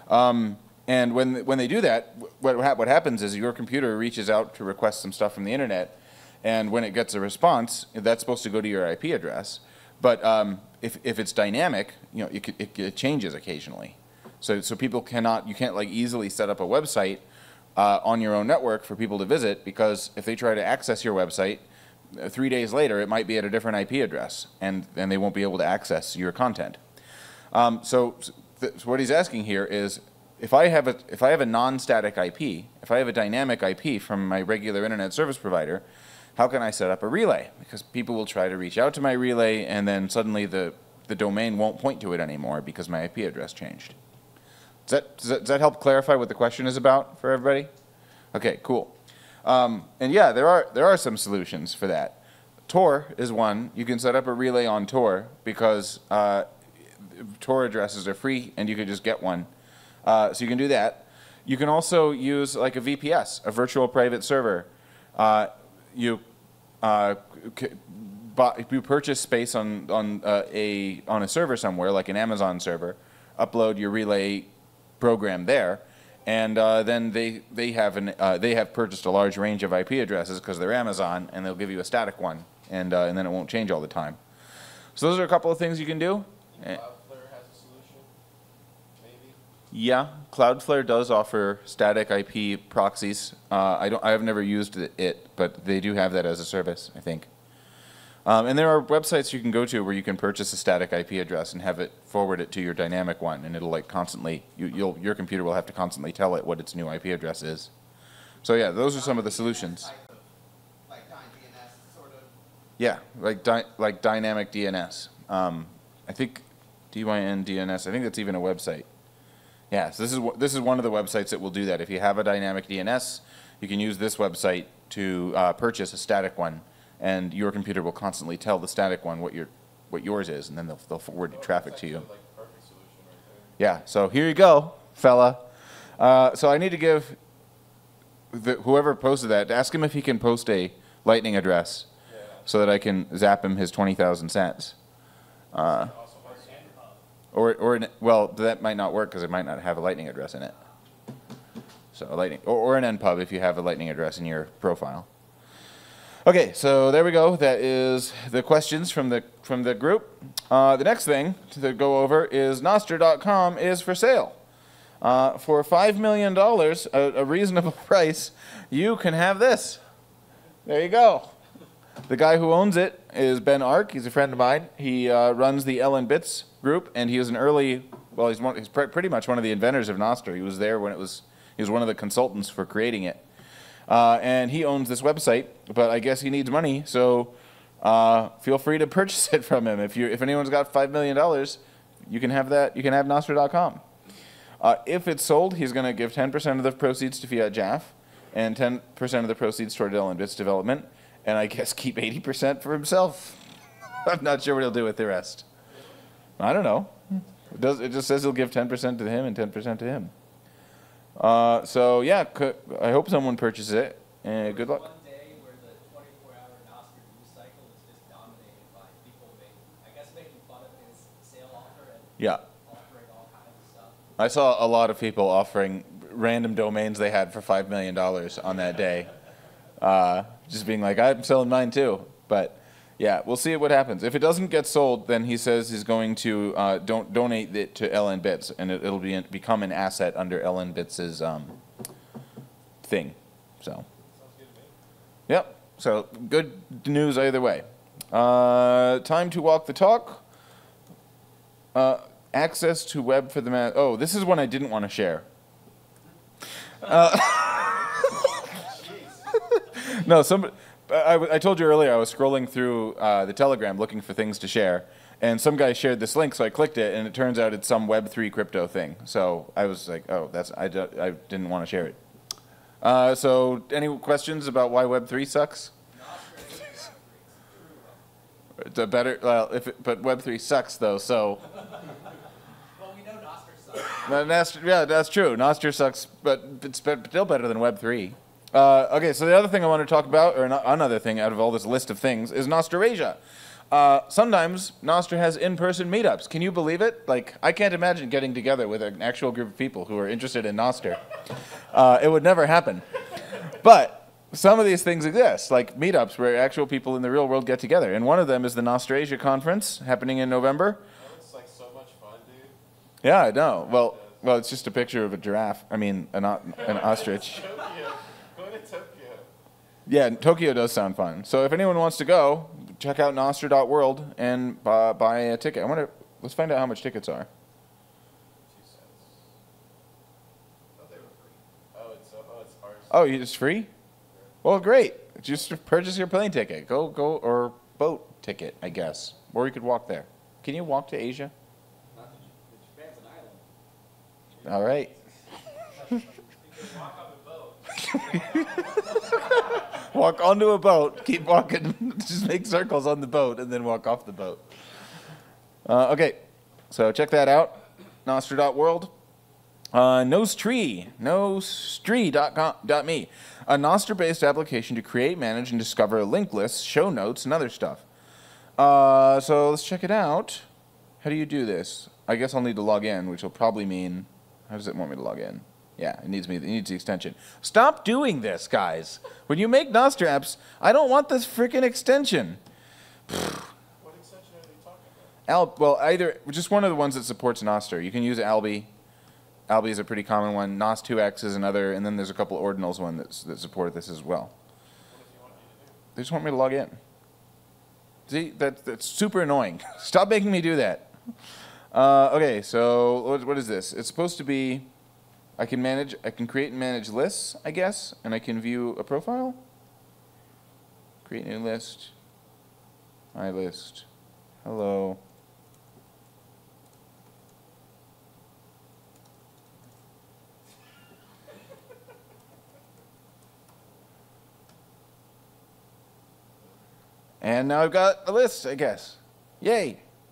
Um, and when when they do that, what what what happens is your computer reaches out to request some stuff from the internet, and when it gets a response, that's supposed to go to your IP address. But um, if if it's dynamic, you know, it, it, it changes occasionally. So so people cannot you can't like easily set up a website uh, on your own network for people to visit because if they try to access your website, uh, three days later it might be at a different IP address and and they won't be able to access your content. Um, so, so what he's asking here is, if I have a if I have a non-static IP, if I have a dynamic IP from my regular internet service provider, how can I set up a relay? Because people will try to reach out to my relay, and then suddenly the the domain won't point to it anymore because my IP address changed. Does that, does that, does that help clarify what the question is about for everybody? Okay, cool. Um, and yeah, there are there are some solutions for that. Tor is one. You can set up a relay on Tor because uh, Tor addresses are free, and you can just get one. Uh, so you can do that. You can also use like a VPS, a virtual private server. Uh, you uh, buy, you purchase space on on uh, a on a server somewhere, like an Amazon server. Upload your relay program there, and uh, then they they have an uh, they have purchased a large range of IP addresses because they're Amazon, and they'll give you a static one, and uh, and then it won't change all the time. So those are a couple of things you can do. Eh, Cloudflare has a solution, maybe? Yeah, Cloudflare does offer static IP proxies. Uh, I don't. I have never used it, but they do have that as a service. I think. Um, and there are websites you can go to where you can purchase a static IP address and have it forward it to your dynamic one, and it'll like constantly you, you'll your computer will have to constantly tell it what its new IP address is. So yeah, those are some of the solutions. Yeah, like like dynamic DNS. Um, I think DYN DNS. I think that's even a website. Yeah, so this is this is one of the websites that will do that. If you have a dynamic DNS, you can use this website to uh, purchase a static one, and your computer will constantly tell the static one what your what yours is, and then they'll they'll forward traffic to you. Like right. Yeah, so here you go, fella. Uh, so I need to give the, whoever posted that, ask him if he can post a lightning address so that I can zap him his 20,000 cents. Uh, or, or, an- well, that might not work because it might not have a lightning address in it. So a lightning, or, or an NPub if you have a lightning address in your profile. Okay, so there we go. That is the questions from the from the group. Uh, the next thing to go over is Nostr.com is for sale. Uh, for five million dollars, a, a reasonable price, you can have this. There you go. The guy who owns it is Ben Arc. He's a friend of mine. He uh, runs the LN Bits group, and he was an early. Well, he's one, he's pre- pretty much one of the inventors of Nostr. He was there when it was. He was one of the consultants for creating it. Uh, and he owns this website, but I guess he needs money, so uh, feel free to purchase it from him. If you if anyone's got five million dollars, you can have that. You can have Nostr.com. Uh, if it's sold, he's going to give 10% of the proceeds to fiatjaf, and 10% of the proceeds toward LN Bits development, and I guess keep 80% for himself. I'm not sure what he'll do with the rest. I don't know. It, does, it just says he'll give 10% to him and 10% to him. Uh, so yeah, c- I hope someone purchases it. And good luck. One day where the 24-hour Nostr news cycle is just dominated by people making, I guess, making fun of his sale offer Yeah, offering all kinds of stuff. I saw a lot of people offering random domains they had for five million dollars on that day. Uh, just being like, I'm selling mine too. But yeah, we'll see what happens. If it doesn't get sold, then he says he's going to uh, don't donate it to LN Bits, and it, it'll be become an asset under LN Bits's um, thing. So. Yep. So good news either way. Uh, time to walk the talk. Uh, access to web for the man. Oh, this is one I didn't want to share. No, somebody. I, I told you earlier I was scrolling through uh, the Telegram looking for things to share, and some guy shared this link, so I clicked it, and it turns out it's some Web three crypto thing. So I was like, oh, that's I, do- I didn't want to share it. Uh, so, any questions about why Web three sucks? It's a better, well, if it, but Web three sucks though. So, Well, we know Nostr sucks. Yeah, that's true. Nostr sucks, but it's still better than Web three. Uh, okay, so the other thing I want to talk about, or no- another thing out of all this list of things, is Nostrasia. Uh, sometimes Nostr has in-person meetups. Can you believe it? Like, I can't imagine getting together with an actual group of people who are interested in Nostr. Uh, it would never happen. But some of these things exist, like meetups where actual people in the real world get together. And one of them is the Nostrasia conference happening in November. It's like so much fun, dude. Yeah, I know. Well, well, it's just a picture of a giraffe. I mean, an, an ostrich. Tokyo. Going to Tokyo. Yeah, Tokyo does sound fun. So if anyone wants to go, check out nostr.world and buy, buy a ticket. I wonder. Let's find out how much tickets are. Two cents. Oh, they were free. Oh, it's it's ours. It's free. Well, great. Just purchase your plane ticket. Go, go, or boat ticket, I guess. Or you could walk there. Can you walk to Asia? Not J- Japan's an island. All right. walk onto a boat. Keep walking. Just make circles on the boat and then walk off the boat. Uh, okay, so check that out. Nostr.world. Uh, Nostree, Nostree.me, a Nostr-based application to create, manage, and discover link lists, show notes, and other stuff. Uh, so let's check it out. How do you do this? I guess I'll need to log in, which will probably mean. How does it want me to log in? Yeah, it needs me. It needs the extension. Stop doing this, guys. When you make Nostr apps, I don't want this freaking extension. What extension are they talking about? Al, well, either just one of the ones that supports Nostr. You can use Alby. Alby is a pretty common one. Nos2x is another, and then there's a couple ordinals one that's, that support this as well. They just want me to log in. See, that, that's super annoying. Stop making me do that. Uh, okay, so what, what is this? It's supposed to be, I can manage, I can create and manage lists, I guess, and I can view a profile. Create new list. My list. Hello. And now I've got a list, I guess. Yay.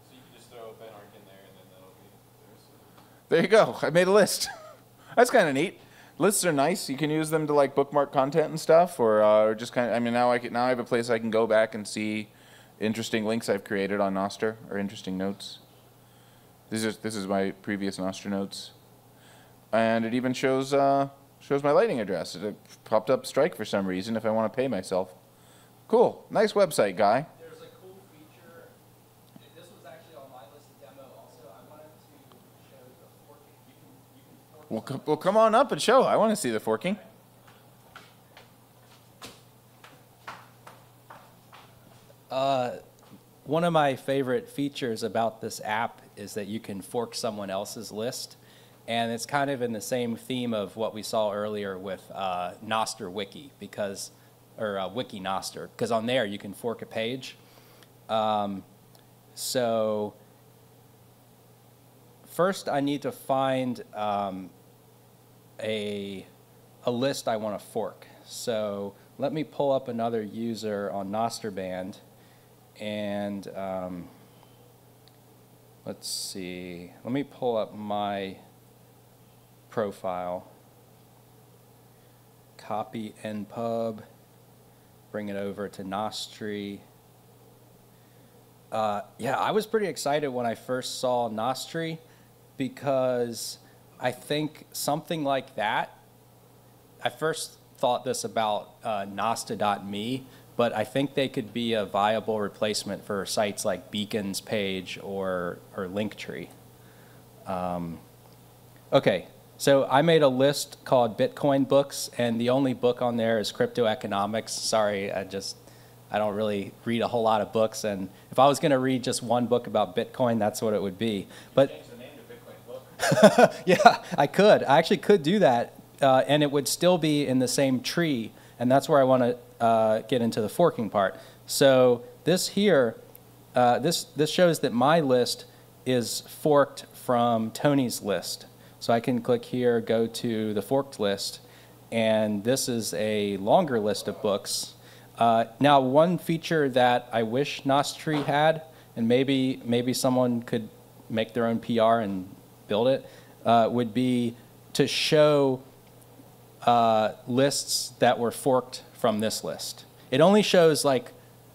So you can just throw a Ben arc in there and then that'll be theirs. There you go. I made a list. That's kind of neat. Lists are nice. You can use them to like bookmark content and stuff, or, uh, or just kind of. I mean, now I can, now I have a place I can go back and see interesting links I've created on Nostr or interesting notes. This is this is my previous Nostr notes, and it even shows uh, shows my Lightning address. It popped up Strike for some reason if I want to pay myself. Cool. Nice website, guy. There's a cool feature, th- this was actually on my list demo also, I wanted to show the forking. You can, you can fork. Well, well, come on up and show. I want to see the forking. Uh, one of my favorite features about this app is that you can fork someone else's list. And it's kind of in the same theme of what we saw earlier with uh, Nostr Wiki, because, or uh, Wiki Nostr, because on there you can fork a page. Um, so first I need to find um, a, a list I want to fork. So let me pull up another user on Nostr.band and um, let's see. Let me pull up my profile. Copy npub, bring it over to Nostree. Uh, yeah, I was pretty excited when I first saw Nostree because I think something like that. I first thought this about uh, Nasta.me, but I think they could be a viable replacement for sites like Beacon's page or or Linktree. Um, okay, so I made a list called Bitcoin books, and the only book on there is Crypto Economics. Sorry, I just I don't really read a whole lot of books, and if I was going to read just one book about Bitcoin, that's what it would be. But Change the name to Bitcoin Book. yeah, I could. I actually could do that, uh, and it would still be in the same tree, and that's where I want to uh, get into the forking part. So this here, uh, this this shows that my list is forked from Tony's list. So I can click here, go to the forked list, and this is a longer list of books. Uh, now, one feature that I wish Nostree had, and maybe maybe someone could make their own PR and build it, uh, would be to show uh, lists that were forked from this list. It only shows like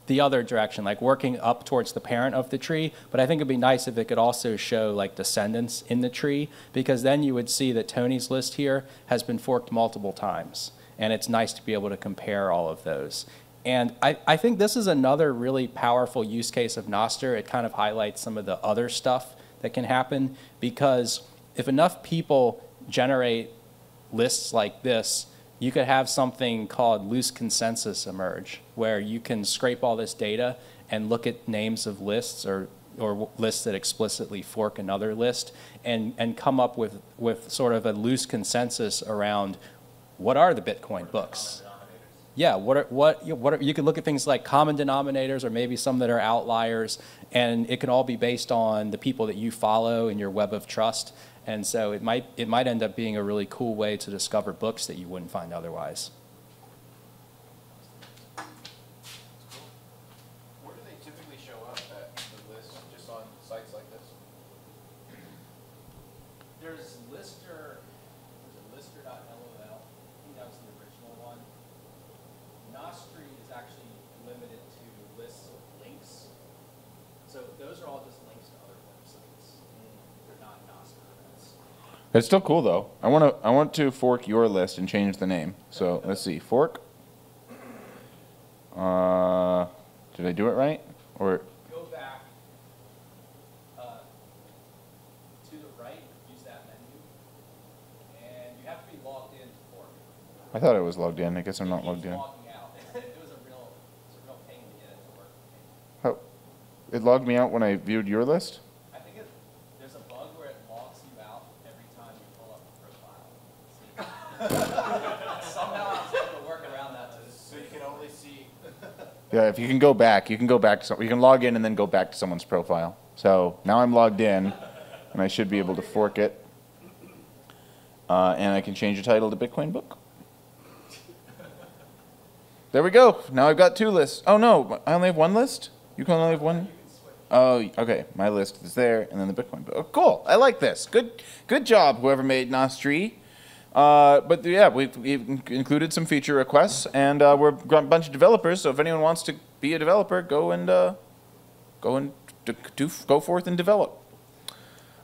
the other direction, like working up towards the parent of the tree. But I think it'd be nice if it could also show like descendants in the tree, because then you would see that Tony's list here has been forked multiple times. And it's nice to be able to compare all of those. And I, I think this is another really powerful use case of Nostr. It kind of highlights some of the other stuff that can happen because if enough people generate lists like this, you could have something called loose consensus emerge, where you can scrape all this data and look at names of lists or, or lists that explicitly fork another list and, and come up with, with sort of a loose consensus around what are the Bitcoin books? Yeah, what are, what, what are, you could look at things like common denominators or maybe some that are outliers, and it can all be based on the people that you follow in your web of trust. And so it might, it might end up being a really cool way to discover books that you wouldn't find otherwise. Where do they typically show up at the list, just on sites like this? There's Listr, there's a Listr.lol, I think that was the original one. Nostree is actually limited to lists of links. So those are all just links to other websites. They're not Nostr. That's- It's still cool though. I want to I want to fork your list and change the name. So let's see, fork. Uh, did I do it right? Or Go back uh, to the right, use that menu, and you have to be logged in to fork. I thought I was logged in. I guess I'm not logged in. It real, real pain to get it to it logged me out when I viewed your list? I think it, there's a bug where it logs you out every time you pull up a profile. Somehow I was able to work around that to So you can only see, Yeah, if you can go back, you can go back to some, you can log in and then go back to someone's profile. So now I'm logged in, and I should be able to fork it. Uh, and I can change the title to Bitcoin Book. There we go. Now I've got two lists. Oh no, I only have one list. You can only have one. Oh, okay. My list is there, and then the Bitcoin Book. Oh, cool. I like this. Good, good job, whoever made Nostree. Uh, but yeah, we've, we've included some feature requests, and uh, we're a bunch of developers. So if anyone wants to be a developer, go and uh, go and do, go forth and develop.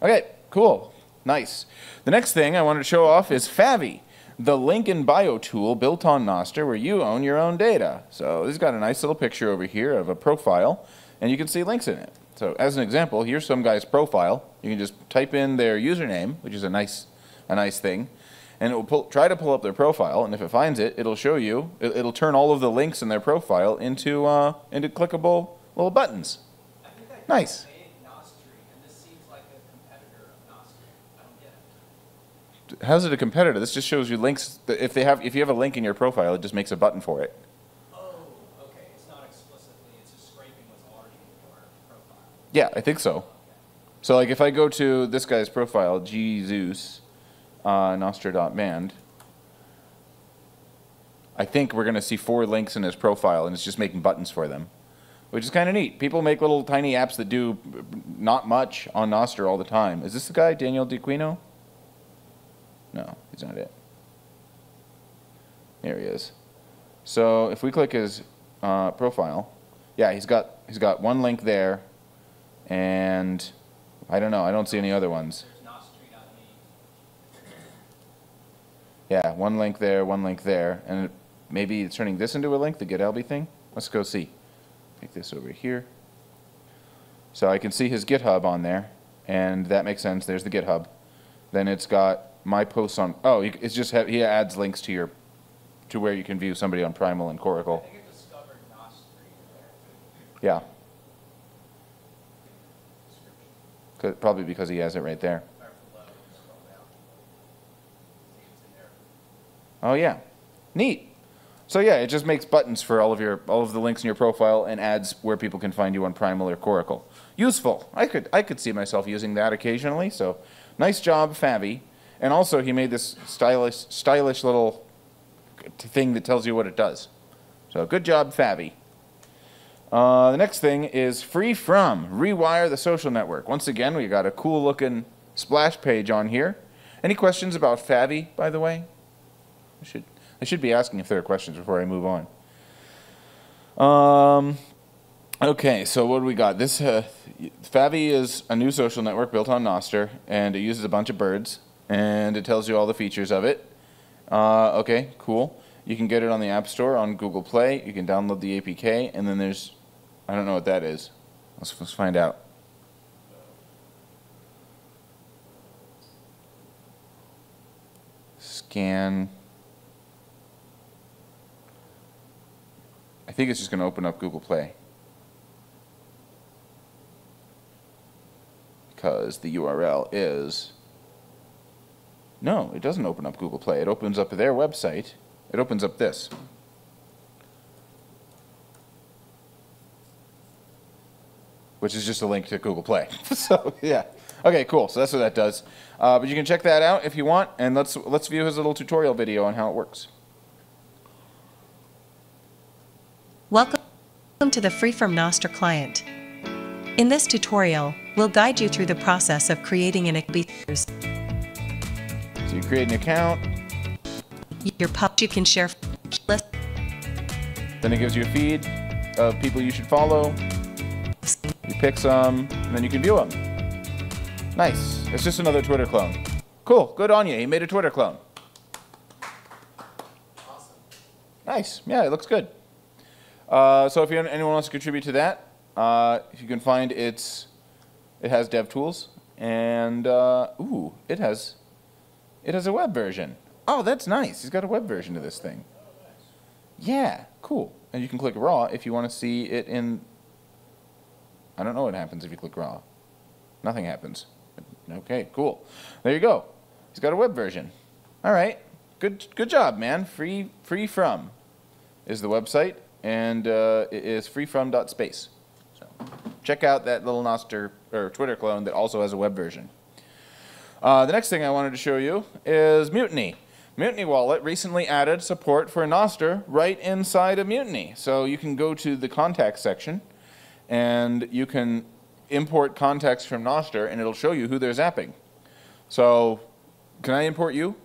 Okay, cool, nice. The next thing I wanted to show off is Favi, the link in bio tool built on Nostr, where you own your own data. So this has got a nice little picture over here of a profile, and you can see links in it. So as an example, here's some guy's profile. You can just type in their username, which is a nice, a nice thing, and it will pull, try to pull up their profile. And if it finds it, it'll show you. It, it'll turn all of the links in their profile into uh, into clickable little buttons. I think Nice. made Nostree, and this seems like a competitor of Nostree. I don't get it. How's it a competitor? This just shows you links. If they have, if you have a link in your profile, it just makes a button for it. Oh, okay, it's not explicitly, it's just scraping what's already in your profile. Yeah, I think so. So like if I go to this guy's profile, Jesus, uh, Nostr.band, I think we're going to see four links in his profile, and it's just making buttons for them, which is kind of neat. People make little tiny apps that do not much on Nostr all the time. Is this the guy, Daniel DiQuino? No, he's not it. There he is. So if we click his uh, profile, yeah, he's got he's got one link there, and I don't know. I don't see any other ones. There's Nostree.me. Yeah, one link there, one link there, and it, maybe it's turning this into a link, the GitLB thing. Let's go see. Take this over here. So I can see his GitHub on there, and that makes sense. There's the GitHub. Then it's got my posts on. Oh, you- it's just he adds links to your to where you can view somebody on Primal and I Coracle. think it discovered Nostree there. Yeah. Probably because he has it right there. Or below, scroll down. See, it's in there. Oh yeah, neat. So yeah, it just makes buttons for all of your all of the links in your profile and adds where people can find you on Primal or Coracle. Useful. I could I could see myself using that occasionally. So nice job, Favi. And also he made this stylish stylish little thing that tells you what it does. So good job, Favi. Uh, the next thing is free from Rewire the Social Network. Once again, we got a cool looking splash page on here. Any questions about Favi, by the way? I should I should be asking if there are questions before I move on. Um, okay, so what do we got? This uh, Favi is a new social network built on Nostr, and it uses a bunch of birds, and it tells you all the features of it. Uh, okay, cool. You can get it on the App Store on Google Play. You can download the APK, and then there's I don't know what that is. Let's, let's find out. Scan. I think it's just going to open up Google Play. Because the URL is. No, it doesn't open up Google Play. It opens up their website. It opens up this. Which is just a link to Google Play. so, yeah. Okay, cool. So that's what that does. Uh, but you can check that out if you want, and let's, let's view his little tutorial video on how it works. Welcome to the Free from Nostr client. In this tutorial, we'll guide you through the process of creating an account. So you create an account, Your pub you can share list then it gives you a feed of people you should follow. You pick some, and then you can view them. Nice. It's just another Twitter clone. Cool. Good on you. He made a Twitter clone. Awesome. Nice. Yeah, it looks good. Uh, so if you, anyone wants to contribute to that, uh, you can find it's it has dev tools and uh, ooh, it has it has a web version. Oh, that's nice. He's got a web version of this thing. Yeah, cool. And you can click raw if you want to see it in. I don't know what happens if you click raw. Nothing happens. Okay, cool. There you go. He's got a web version. All right. Good good job, man. Free free from is the website and uh, it is freefrom.space. So check out that little Nostr or Twitter clone that also has a web version. Uh, the next thing I wanted to show you is Mutiny. Mutiny Wallet recently added support for Nostr right inside of Mutiny. So you can go to the contacts section and you can import contacts from Nostr and it'll show you who they're zapping. So can I import you?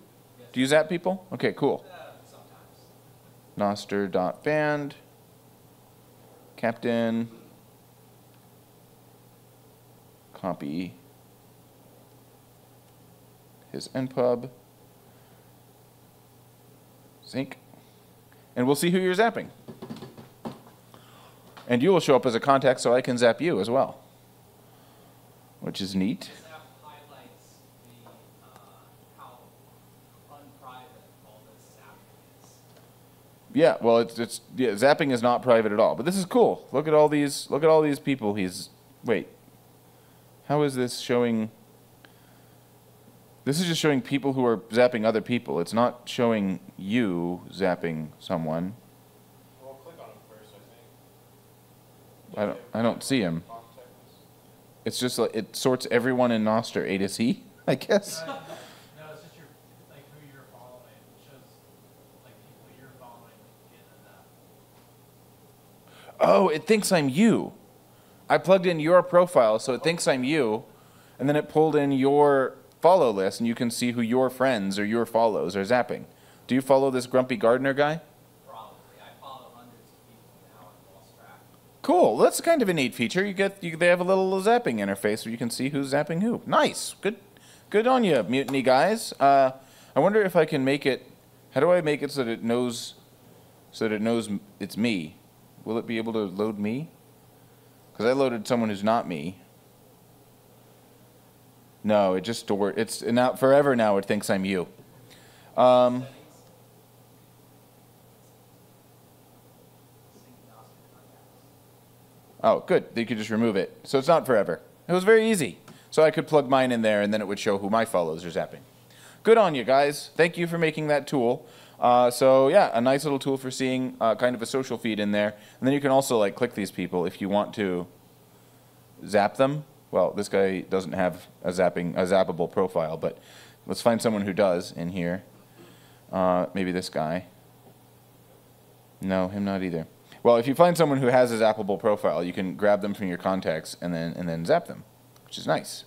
Do you zap people? Okay, cool. Nostr.band, captain, copy. His npub, sync, and we'll see who you're zapping. And you will show up as a contact so I can zap you as well, which is neat. Zap highlights the, uh, how unprivate all this zapping is. Yeah, well, it's it's yeah, zapping is not private at all. But this is cool. Look at all these. Look at all these people. He's wait. How is this showing? This is just showing people who are zapping other people. It's not showing you zapping someone. Well, click on him first, I think. I don't. I don't see him. It's just like it sorts everyone in Nostr A to C. I guess. No, it's just your, like who you're following, it shows like people you're following in that. Oh, it thinks I'm you. I plugged in your profile, so it thinks I'm you, and then it pulled in your follow list, and you can see who your friends or your follows are zapping. Do you follow this grumpy gardener guy? Probably, I follow hundreds of people now and lost track. Cool. That's kind of a neat feature. You get you, they have a little zapping interface where you can see who's zapping who. Nice. Good. Good on you, mutiny guys. Uh, I wonder if I can make it. How do I make it so that it knows, so that it knows it's me? Will it be able to load me? Because I loaded someone who's not me. No, it just. It's now forever. Now it thinks I'm you. Um, Oh, good. You could just remove it. So it's not forever. It was very easy. So I could plug mine in there and then it would show who my follows are zapping. Good on you guys. Thank you for making that tool. Uh, so yeah, a nice little tool for seeing uh, kind of a social feed in there. And then you can also like click these people if you want to zap them. Well, this guy doesn't have a zapping a zappable profile, but let's find someone who does in here. Uh, maybe this guy. No, him not either. Well, if you find someone who has a zappable profile, you can grab them from your contacts and then and then zap them, which is nice.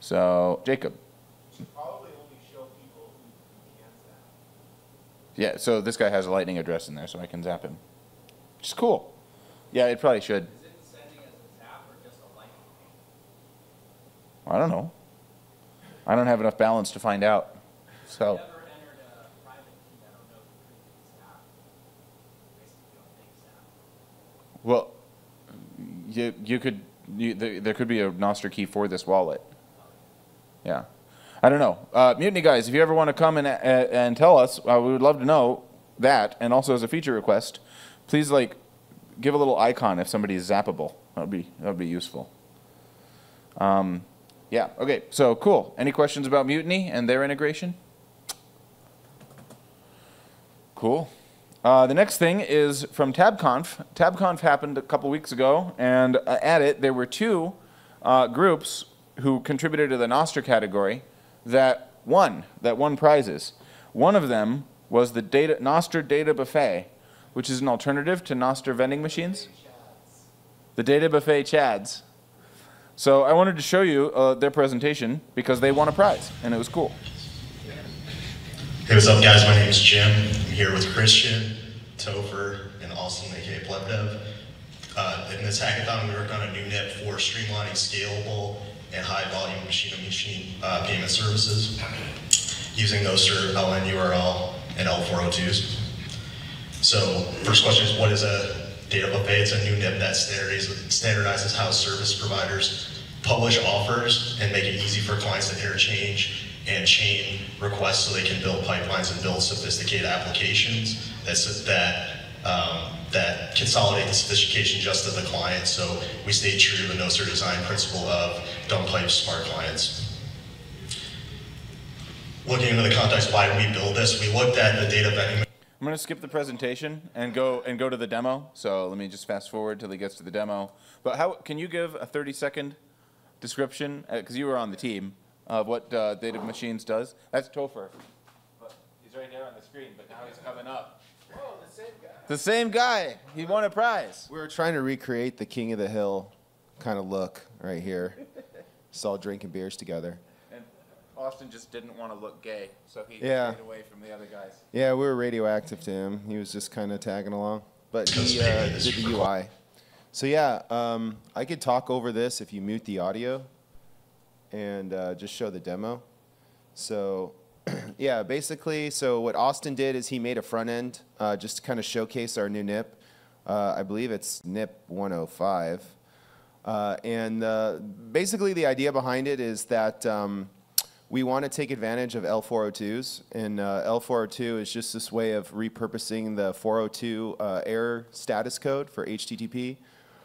So, Jacob. Should probably only show people who who can zap. Yeah, so this guy has a lightning address in there, so I can zap him. Which is cool. Yeah, it probably should. Is it sending as a zap or just a lightning? I don't know. I don't have enough balance to find out. So, Never entered a private key, I don't know if it zap. Basically, don't think zap. well, you you could you, there, there could be a Nostr key for this wallet. Yeah, I don't know. Uh, Mutiny guys, if you ever want to come and uh, and tell us, uh, we would love to know that. And also as a feature request, please like give a little icon if somebody is zappable. That would be that would be useful. Um, yeah. Okay. So cool. Any questions about Mutiny and their integration? Cool. Uh, the next thing is from TabConf. TabConf happened a couple weeks ago, and uh, at it there were two uh, groups who contributed to the Nostr category that won, that won prizes. One of them was the data, Nostr Data Buffet, which is an alternative to Nostr vending machines. The Data Buffet Chads. So I wanted to show you uh, their presentation because they won a prize, and it was cool. Hey, what's up, guys? My name is Jim. I'm here with Christian, Topher, and Austin, aka PlebDev. Uh, in this hackathon, we worked on a new NIP for streamlining scalable machine-to-machine uh, payment services using Nostr, LN URL, and L402s. So, first question is, what is a data buffet? It's a new NIP that standardizes, how service providers publish offers and make it easy for clients to interchange and chain requests so they can build pipelines and build sophisticated applications that's, that um, that consolidate the sophistication just of the client. So we stayed true to the Nostr design principle of don't play smart clients. Looking into the context why we build this, we looked at the data vending I'm going to skip the presentation and go and go to the demo. So let me just fast forward till he gets to the demo. But how can you give a 30 second description because you were on the team of what uh, Data Machines does? That's Topher. But he's right there on the screen, but now he's coming up. Oh, the same guy. The same guy. He won a prize. We were trying to recreate the King of the Hill kind of look right here. Just all drinking beers together. And Austin just didn't want to look gay, so he Yeah. stayed away from the other guys. Yeah, we were radioactive to him. He was just kind of tagging along, but he uh, did the UI. So yeah, um, I could talk over this if you mute the audio and uh, just show the demo. So yeah, basically, so what Austin did is he made a front end uh, just to kind of showcase our new NIP. Uh, I believe it's NIP 105. Uh, and uh, basically, the idea behind it is that um, we want to take advantage of L402s. And uh, L402 is just this way of repurposing the 402 uh, error status code for HTTP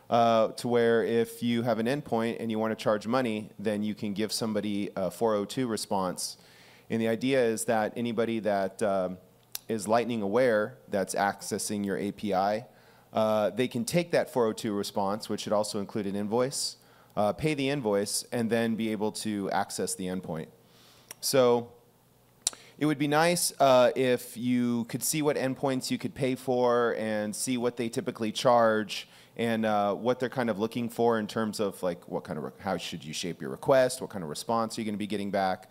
uh, to where if you have an endpoint and you want to charge money, then you can give somebody a 402 response. And the idea is that anybody that um, is Lightning aware that's accessing your API, uh, they can take that 402 response, which should also include an invoice, uh, pay the invoice, and then be able to access the endpoint. So it would be nice uh, if you could see what endpoints you could pay for and see what they typically charge and uh, what they're kind of looking for in terms of like what kind of how should you shape your request, what kind of response are you going to be getting back.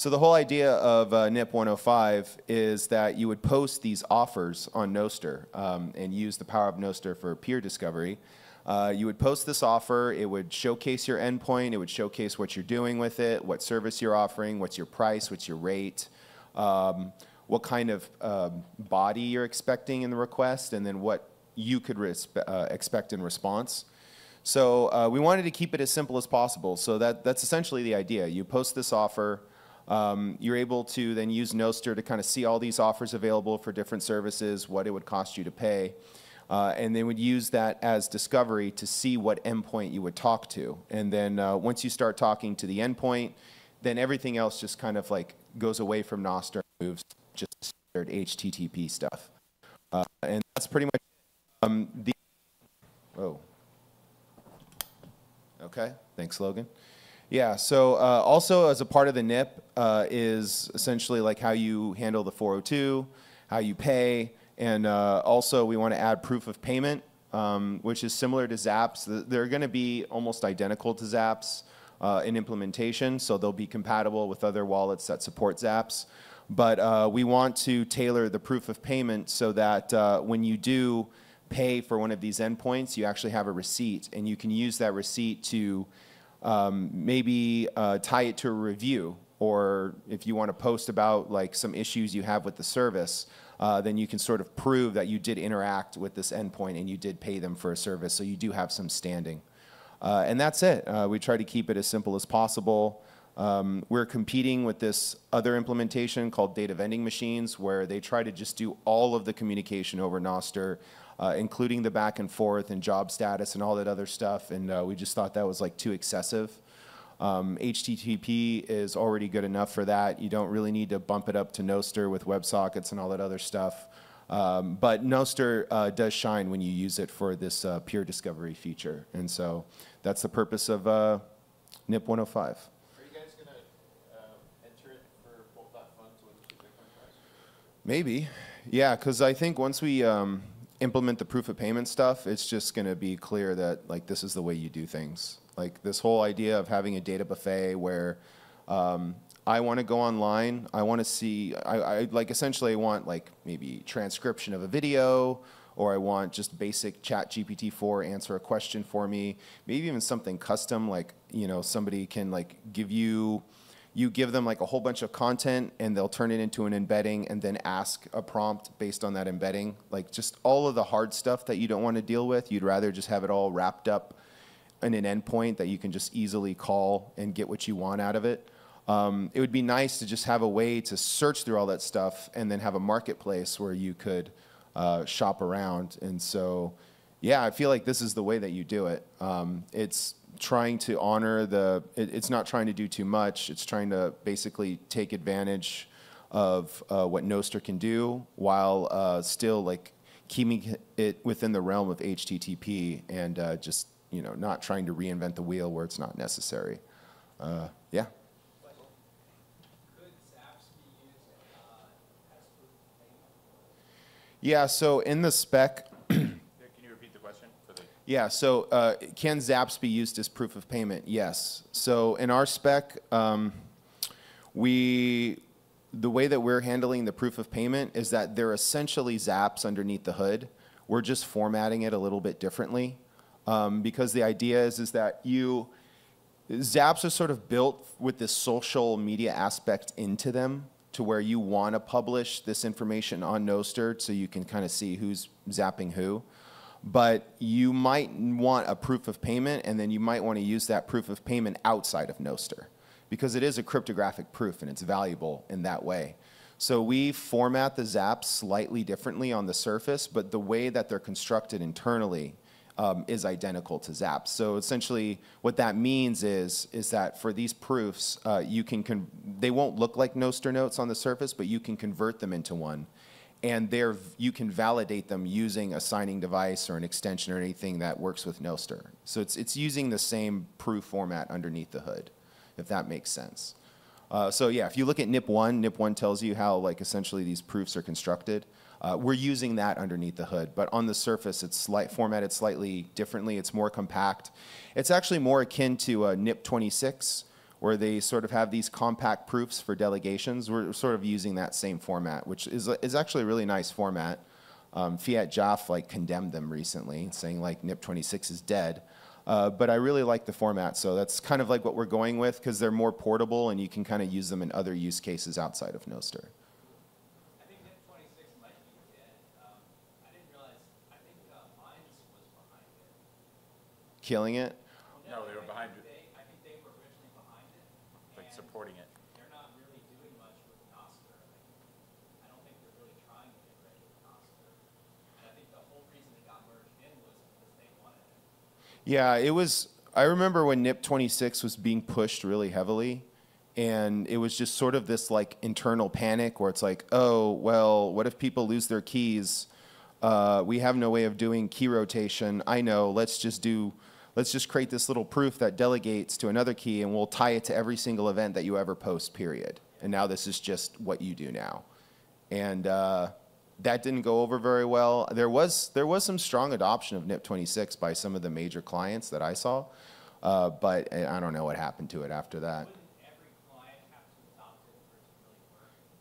So the whole idea of uh, NIP 105 is that you would post these offers on Nostr um, and use the power of Nostr for peer discovery. Uh, you would post this offer, it would showcase your endpoint, it would showcase what you're doing with it, what service you're offering, what's your price, what's your rate, um, what kind of um, body you're expecting in the request, and then what you could uh, expect in response. So uh, we wanted to keep it as simple as possible. So that, that's essentially the idea. You post this offer, um, you're able to then use Nostr to kind of see all these offers available for different services, what it would cost you to pay. Uh, and they would use that as discovery to see what endpoint you would talk to. And then uh, once you start talking to the endpoint, then everything else just kind of like goes away from Nostr and moves just standard HTTP stuff. Uh, and that's pretty much um, the. Oh. Okay, thanks, Logan. Yeah, so uh, also as a part of the NIP uh, is essentially like how you handle the 402, how you pay, and uh, also we want to add proof of payment, um, which is similar to Zaps. They're going to be almost identical to Zaps uh, in implementation, so they'll be compatible with other wallets that support Zaps. But uh, we want to tailor the proof of payment so that uh, when you do pay for one of these endpoints, you actually have a receipt, and you can use that receipt to um, maybe uh, tie it to a review, or if you want to post about like some issues you have with the service, uh, then you can sort of prove that you did interact with this endpoint and you did pay them for a service, so you do have some standing. Uh, and that's it. Uh, we try to keep it as simple as possible. Um, we're competing with this other implementation called data vending machines, where they try to just do all of the communication over Nostr, uh, including the back and forth and job status and all that other stuff. And uh, we just thought that was like too excessive. Um, HTTP is already good enough for that. You don't really need to bump it up to Nostr with WebSockets and all that other stuff. Um, but Nostr uh, does shine when you use it for this uh, peer discovery feature. And so that's the purpose of uh, NIP 105. Are you guys gonna, um, enter it for Bolt.fun to win the Bitcoin prize? Maybe. Yeah, because I think once we um, implement the proof of payment stuff, it's just going to be clear that like this is the way you do things. Like this whole idea of having a data buffet where um, I want to go online, I want to see, I, I like essentially I want like maybe transcription of a video, or I want just basic Chat GPT-4 answer a question for me. Maybe even something custom, like you know somebody can like give you you give them like a whole bunch of content and they'll turn it into an embedding and then ask a prompt based on that embedding. Like just all of the hard stuff that you don't want to deal with, you'd rather just have it all wrapped up in an endpoint that you can just easily call and get what you want out of it. Um, it would be nice to just have a way to search through all that stuff and then have a marketplace where you could uh, shop around. And so, yeah, I feel like this is the way that you do it. Um, it's trying to honor the, it, it's not trying to do too much. It's trying to basically take advantage of uh, what Nostr can do while uh, still like keeping it within the realm of HTTP and uh, just, you know, not trying to reinvent the wheel where it's not necessary. Uh, yeah. Yeah, so in the spec, Can you repeat the question for the? Yeah, so uh, can Zaps be used as proof of payment? Yes. So in our spec, um, we, the way that we're handling the proof of payment is that they're essentially Zaps underneath the hood. We're just formatting it a little bit differently um, because the idea is is that you Zaps are sort of built with this social media aspect into them to where you want to publish this information on Nostr so you can kind of see who's zapping who. But you might want a proof of payment and then you might want to use that proof of payment outside of Nostr because it is a cryptographic proof and it's valuable in that way. So we format the zaps slightly differently on the surface, but the way that they're constructed internally um, is identical to Zaps. So essentially, what that means is is that for these proofs, uh, you can they won't look like Nostr notes on the surface, but you can convert them into one, and they're you can validate them using a signing device or an extension or anything that works with Nostr. So it's it's using the same proof format underneath the hood, if that makes sense. Uh, so yeah, if you look at NIP1, NIP1 tells you how like essentially these proofs are constructed. Uh, we're using that underneath the hood, but on the surface, it's slight, formatted slightly differently. It's more compact. It's actually more akin to uh, NIP26, where they sort of have these compact proofs for delegations. We're sort of using that same format, which is, is actually a really nice format. Um, fiatjaf like condemned them recently, saying like NIP26 is dead. Uh, but I really like the format, so that's kind of like what we're going with because they're more portable and you can kind of use them in other use cases outside of Nostr. killing think NIP twenty-six might be dead. Um, I didn't realize, I think, uh, Minds was behind it. Killing it. No, they were behind it, They, I think they were originally behind it. like and supporting it. They're not really doing much with Nostr. Like, I don't think they're really trying to get ready with Nostr. And I think the whole reason they got merged in was because they wanted it. Yeah, it was. I remember when NIP 26 was being pushed really heavily, and it was just sort of this like internal panic where it's like, oh, well, what if people lose their keys? Uh, we have no way of doing key rotation. I know. Let's just do. Let's just create this little proof that delegates to another key, and we'll tie it to every single event that you ever post. Period. And now this is just what you do now, and. Uh, that didn't go over very well. There was there was some strong adoption of NIP 26 by some of the major clients that I saw, uh, but I I don't know what happened to it after that. Wouldn't every client have to adopt it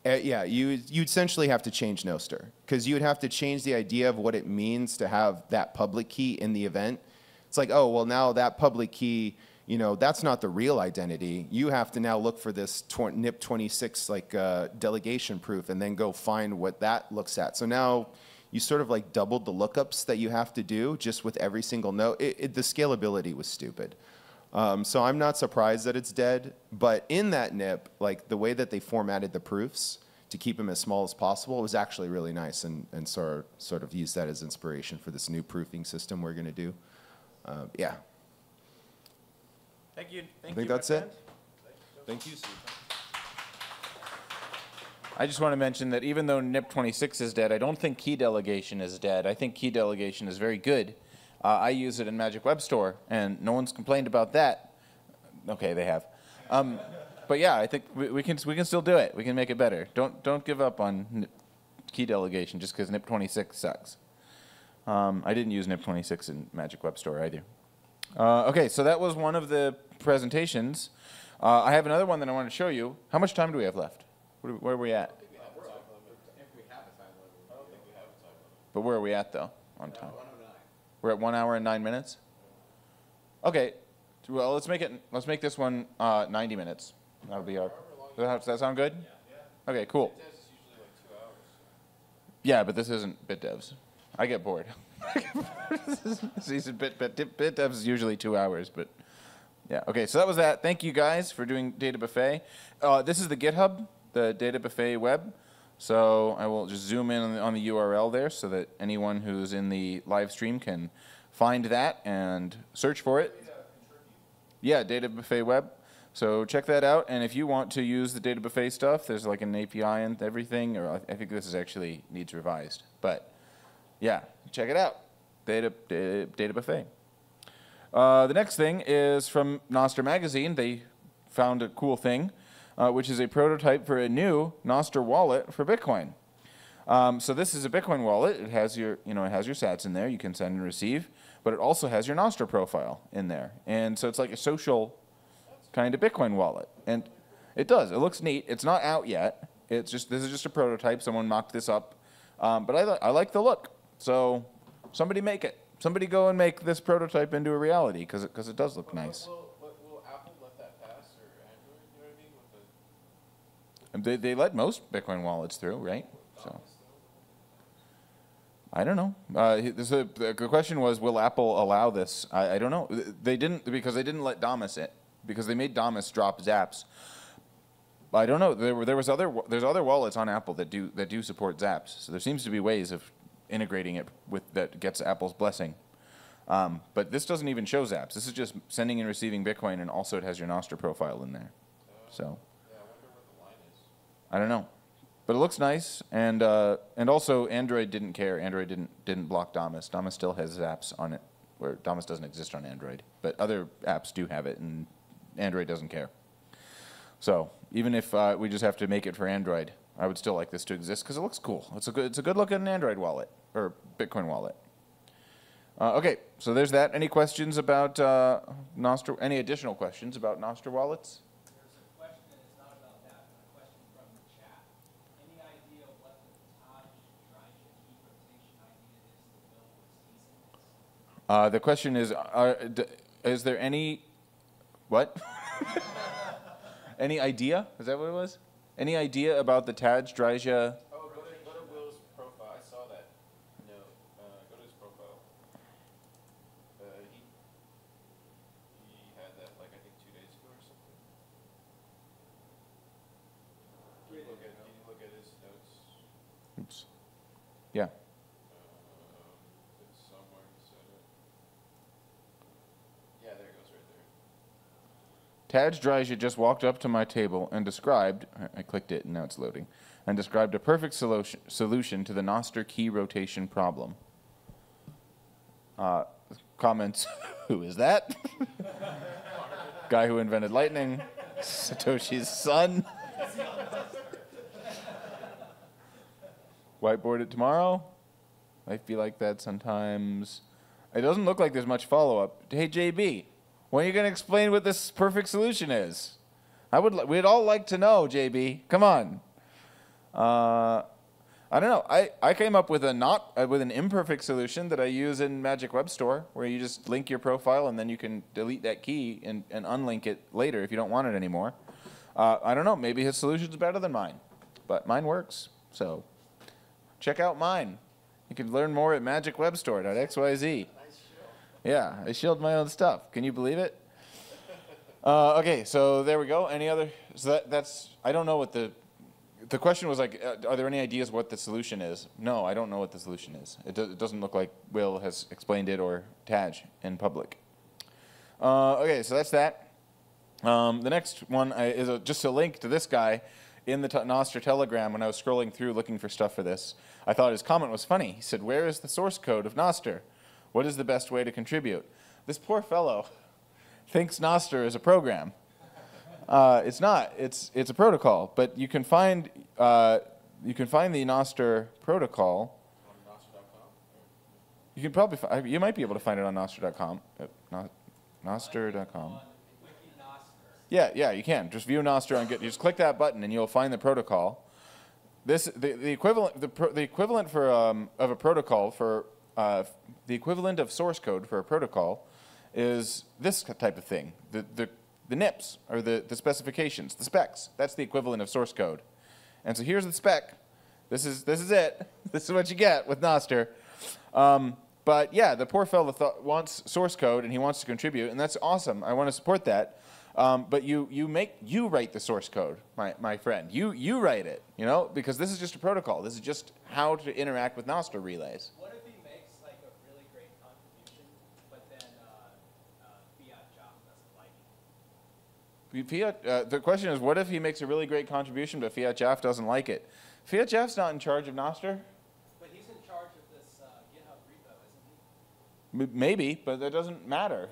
for it to really? Uh, yeah, you you essentially have to change Nostr because you would have to change the idea of what it means to have that public key in the event. It's like, oh well, now that public key, you know, that's not the real identity. You have to now look for this tw- NIP 26 like uh, delegation proof and then go find what that looks at. So now you sort of like doubled the lookups that you have to do just with every single node. It, it, the scalability was stupid. Um, so I'm not surprised that it's dead. But in that NIP, like the way that they formatted the proofs to keep them as small as possible was actually really nice, and and sort sort of use that as inspiration for this new proofing system we're going to do. Uh, yeah, Thank you, I thank you. think my that's it. Thank you. Steve. I just want to mention that even though NIP 26 is dead, I don't think key delegation is dead. I think key delegation is very good. Uh, I use it in Magic Web Store, and no one's complained about that. Okay, they have. Um, but yeah, I think we, we can we can still do it. We can make it better. Don't don't give up on NIP key delegation just because NIP 26 sucks. Um, I didn't use NIP 26 in Magic Web Store either. Uh, okay, so that was one of the presentations. Uh, I have another one that I want to show you. How much time do we have left? Where, where are we at? But where are we at though on time? We're at one hour and nine minutes. Okay, well let's make it. Let's make this one uh, 90 minutes. That'll be our. Does that, does that sound good? Okay, cool. Yeah, but this isn't bit devs. I get bored. These bit, bit, bit devs is usually two hours, but yeah. Okay, so that was that. Thank you guys for doing Data Buffet. Uh, this is the GitHub, the Data Buffet web. So I will just zoom in on the, on the URL there so that anyone who's in the live stream can find that and search for it. Yeah, Data Buffet Web. So check that out. And if you want to use the Data Buffet stuff, there's like an API and everything. Or I think this is actually needs revised. But yeah, check it out. Data Data, Data Buffet. Uh, the next thing is from Nostr Magazine. They found a cool thing, uh, which is a prototype for a new Nostr wallet for Bitcoin. Um, so this is a Bitcoin wallet. It has your, you know, it has your Sats in there. You can send and receive, but it also has your Nostr profile in there, and so it's like a social kind of Bitcoin wallet, and it does. It looks neat. It's not out yet. It's just this is just a prototype. Someone mocked this up, um, but I, I like the look. So somebody make it. Somebody go and make this prototype into a reality because it, 'cause it does look nice. Will, will, will Apple let that pass or Android? You know what I mean? The And They, they let most Bitcoin wallets through, right? So I don't know. Uh, this, uh, the question was, will Apple allow this? I, I don't know. They didn't because they didn't let Damus in because they made Damus drop Zaps. I don't know. There were there was other there's other wallets on Apple that do that do support Zaps. So there seems to be ways of integrating it with that gets Apple's blessing. Um, but this doesn't even show Zaps. This is just sending and receiving Bitcoin, and also it has your Nostr profile in there. So. I don't know, but it looks nice, and uh, and also Android didn't care. Android didn't didn't block Damus. Damus still has Zaps on it, where Damus doesn't exist on Android, but other apps do have it, and Android doesn't care. So even if uh, we just have to make it for Android, I would still like this to exist because it looks cool. It's a good it's a good looking Android wallet or Bitcoin wallet. Uh, okay, so there's that. Any questions about uh, Nostr? Any additional questions about Nostr wallets? There's a question, and not about that, but a question from the chat. Any idea what the Tadge Dryja key rotation idea is that Will was teasing? Uh, the question is, are, d- is there any, what? any idea? Is that what it was? Any idea about the Tadge Dryja? Oh, go to, go to Will's profile. I saw that note. Uh, go to his profile. Uh, he, he had that like I think two days ago or something. Can you look at, can you look at his notes? Oops. Yeah. Um, it's somewhere he said it. Yeah, there it goes right there. Tadge Dryja just walked up to my table and described, I- clicked it and now it's loading, and described a perfect solution, solution to the Nostr key rotation problem. Uh, comments, who is that? Guy who invented lightning, Satoshi's son. Whiteboard it tomorrow. I feel like that sometimes. It doesn't look like there's much follow up. Hey JB, when are you going to explain what this perfect solution is? I would. We'd all like to know, JB. Come on. Uh, I don't know. I, I came up with a not uh, with an imperfect solution that I use in Magic Web Store, where you just link your profile and then you can delete that key and, and unlink it later if you don't want it anymore. Uh, I don't know. Maybe his solution's better than mine, but mine works. So check out mine. You can learn more at magicwebstore.xyz. Yeah, I shield my own stuff. Can you believe it? Uh, okay, so there we go. Any other? So that, that's. I don't know what the. The question was like, uh, are there any ideas what the solution is? No, I don't know what the solution is. It, do, it doesn't look like Will has explained it or Tadge in public. Uh, okay, so that's that. Um, the next one is a, just a link to this guy in the t- Nostr Telegram when I was scrolling through looking for stuff for this. I thought his comment was funny. He said, Where is the source code of Nostr? What is the best way to contribute? This poor fellow thinks Nostr is a program. Uh, it's not. It's, it's a protocol. But you can find, uh, you can find the Nostr protocol. On? You can probably, fi- you might be able to find it on Nostr.com. Uh, no- Nostr.com. On Wiki Nostr. Yeah, yeah, you can. Just view Nostr and get. You just click that button and you'll find the protocol. This the, the equivalent the, the equivalent for um, of a protocol for uh, the equivalent of source code for a protocol is this type of thing. The the the NIPs or the the specifications, the specs. That's the equivalent of source code. And so here's the spec. This is this is it. This is what you get with Nostr. Um, but yeah, the poor fellow wants source code and he wants to contribute, and that's awesome. I want to support that. Um, but you, you make you write the source code, my, my friend. You you write it, you know, because this is just a protocol. This is just how to interact with Nostr relays. What if he makes like a really great contribution, but then uh, uh, fiatjaf doesn't like it? Fiat, uh, the question is, what if he makes a really great contribution, but fiatjaf doesn't like it? fiatjaf's not in charge of Nostr. But he's in charge of this uh, GitHub repo, isn't he? M- Maybe, but that doesn't matter.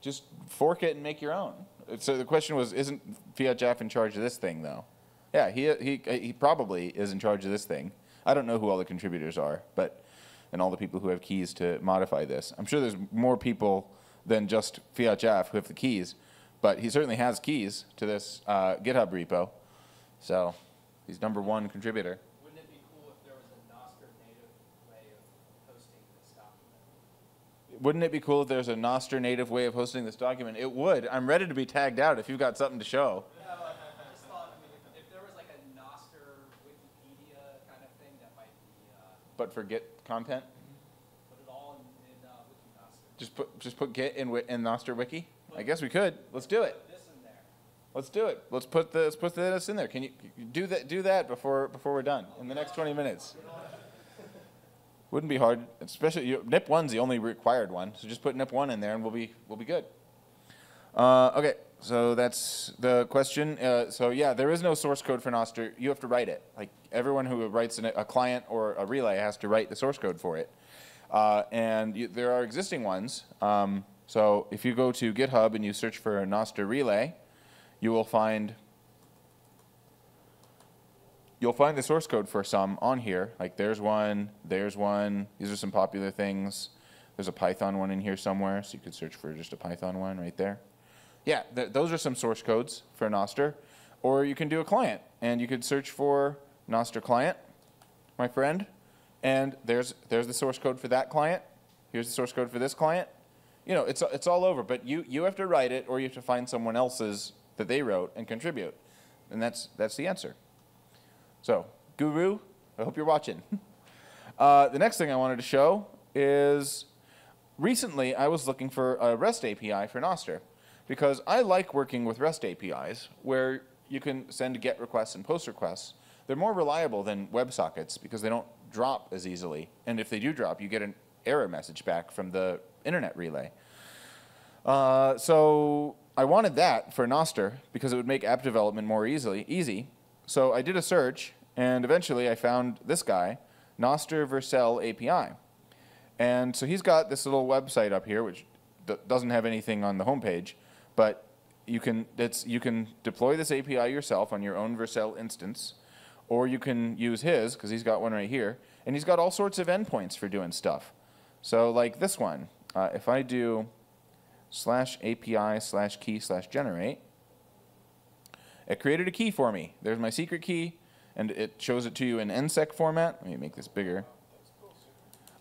Just fork it and make your own. So the question was, isn't fiatjaf in charge of this thing, though? Yeah, he, he, he probably is in charge of this thing. I don't know who all the contributors are, but and all the people who have keys to modify this. I'm sure there's more people than just fiatjaf who have the keys, but he certainly has keys to this uh, GitHub repo. So he's number one contributor. Wouldn't it be cool if there was a Nostr native way of hosting this document? Wouldn't it be cool if there's a Nostr native way of hosting this document? It would. I'm ready to be tagged out if you've got something to show. No, I just thought, I mean, if, there was like a Nostr Wikipedia kind of thing, that might be, uh, But for Git content, put it all in, in uh, just put just put Git in in Nostr Wiki. I guess we could. Let's do it. Let's do it. Let's put the let's put this in there. Can you you do that? Do that before before we're done in the next 20 minutes. Wouldn't be hard, especially you, NIP one's the only required one. So just put NIP one in there, and we'll be we'll be good. Uh, okay, so that's the question. Uh, so yeah, there is no source code for Nostr. You have to write it. Like everyone who writes an, a client or a relay has to write the source code for it. Uh, and you, there are existing ones. Um, so if you go to GitHub and you search for Nostr relay, you will find you'll find the source code for some on here. Like there's one, there's one. These are some popular things. There's a Python one in here somewhere, so you could search for just a Python one right there. Yeah, th- those are some source codes for Nostr. Or you can do a client, and you could search for Nostr client, my friend, and there's there's the source code for that client. Here's the source code for this client. You know, it's it's all over, but you you have to write it, or you have to find someone else's that they wrote and contribute, and that's that's the answer. So, Guru, I hope you're watching. Uh, the next thing I wanted to show is recently I was looking for a REST API for Nostr because I like working with REST APIs where you can send GET requests and POST requests. They're more reliable than WebSockets because they don't drop as easily. And if they do drop, you get an error message back from the internet relay. Uh, so I wanted that for Nostr because it would make app development more easily easy. So I did a search, and eventually I found this guy, Nostr Vercel API. And so he's got this little website up here, which doesn't have anything on the homepage, but you can you can deploy this API yourself on your own Vercel instance, or you can use his because he's got one right here, and he's got all sorts of endpoints for doing stuff. So like this one, uh, if I do slash API slash key slash generate, it created a key for me. There's my secret key, and it shows it to you in NSEC format. Let me make this bigger.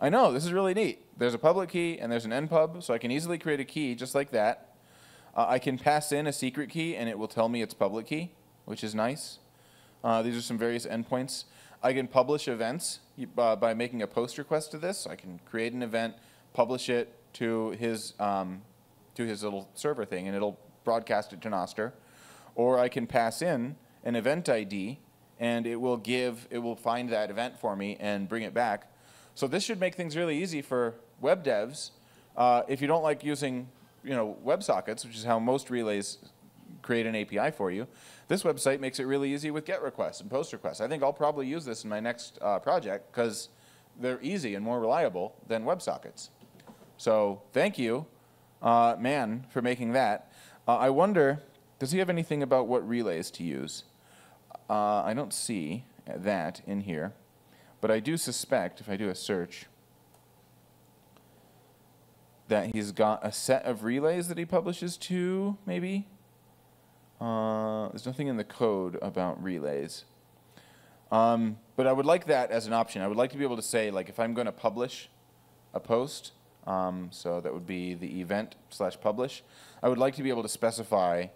I know, this is really neat. There's a public key and there's an npub, so I can easily create a key just like that. Uh, I can pass in a secret key and it will tell me it's public key, which is nice. Uh, these are some various endpoints. I can publish events uh, by making a post request to this. I can create an event, publish it to his, um, to his little server thing, and it'll broadcast it to Nostr. Or I can pass in an event ID, and it will give, it will find that event for me and bring it back. So this should make things really easy for web devs. Uh, if you don't like using, you know, WebSockets, which is how most relays create an API for you, this website makes it really easy with GET requests and POST requests. I think I'll probably use this in my next uh, project because they're easy and more reliable than WebSockets. So thank you, uh, man, for making that. Uh, I wonder, does he have anything about what relays to use? Uh, I don't see that in here. But I do suspect, if I do a search, that he's got a set of relays that he publishes to, maybe? Uh, there's nothing in the code about relays. Um, but I would like that as an option. I would like to be able to say, like, if I'm going to publish a post, um, so that would be the event slash publish, I would like to be able to specify,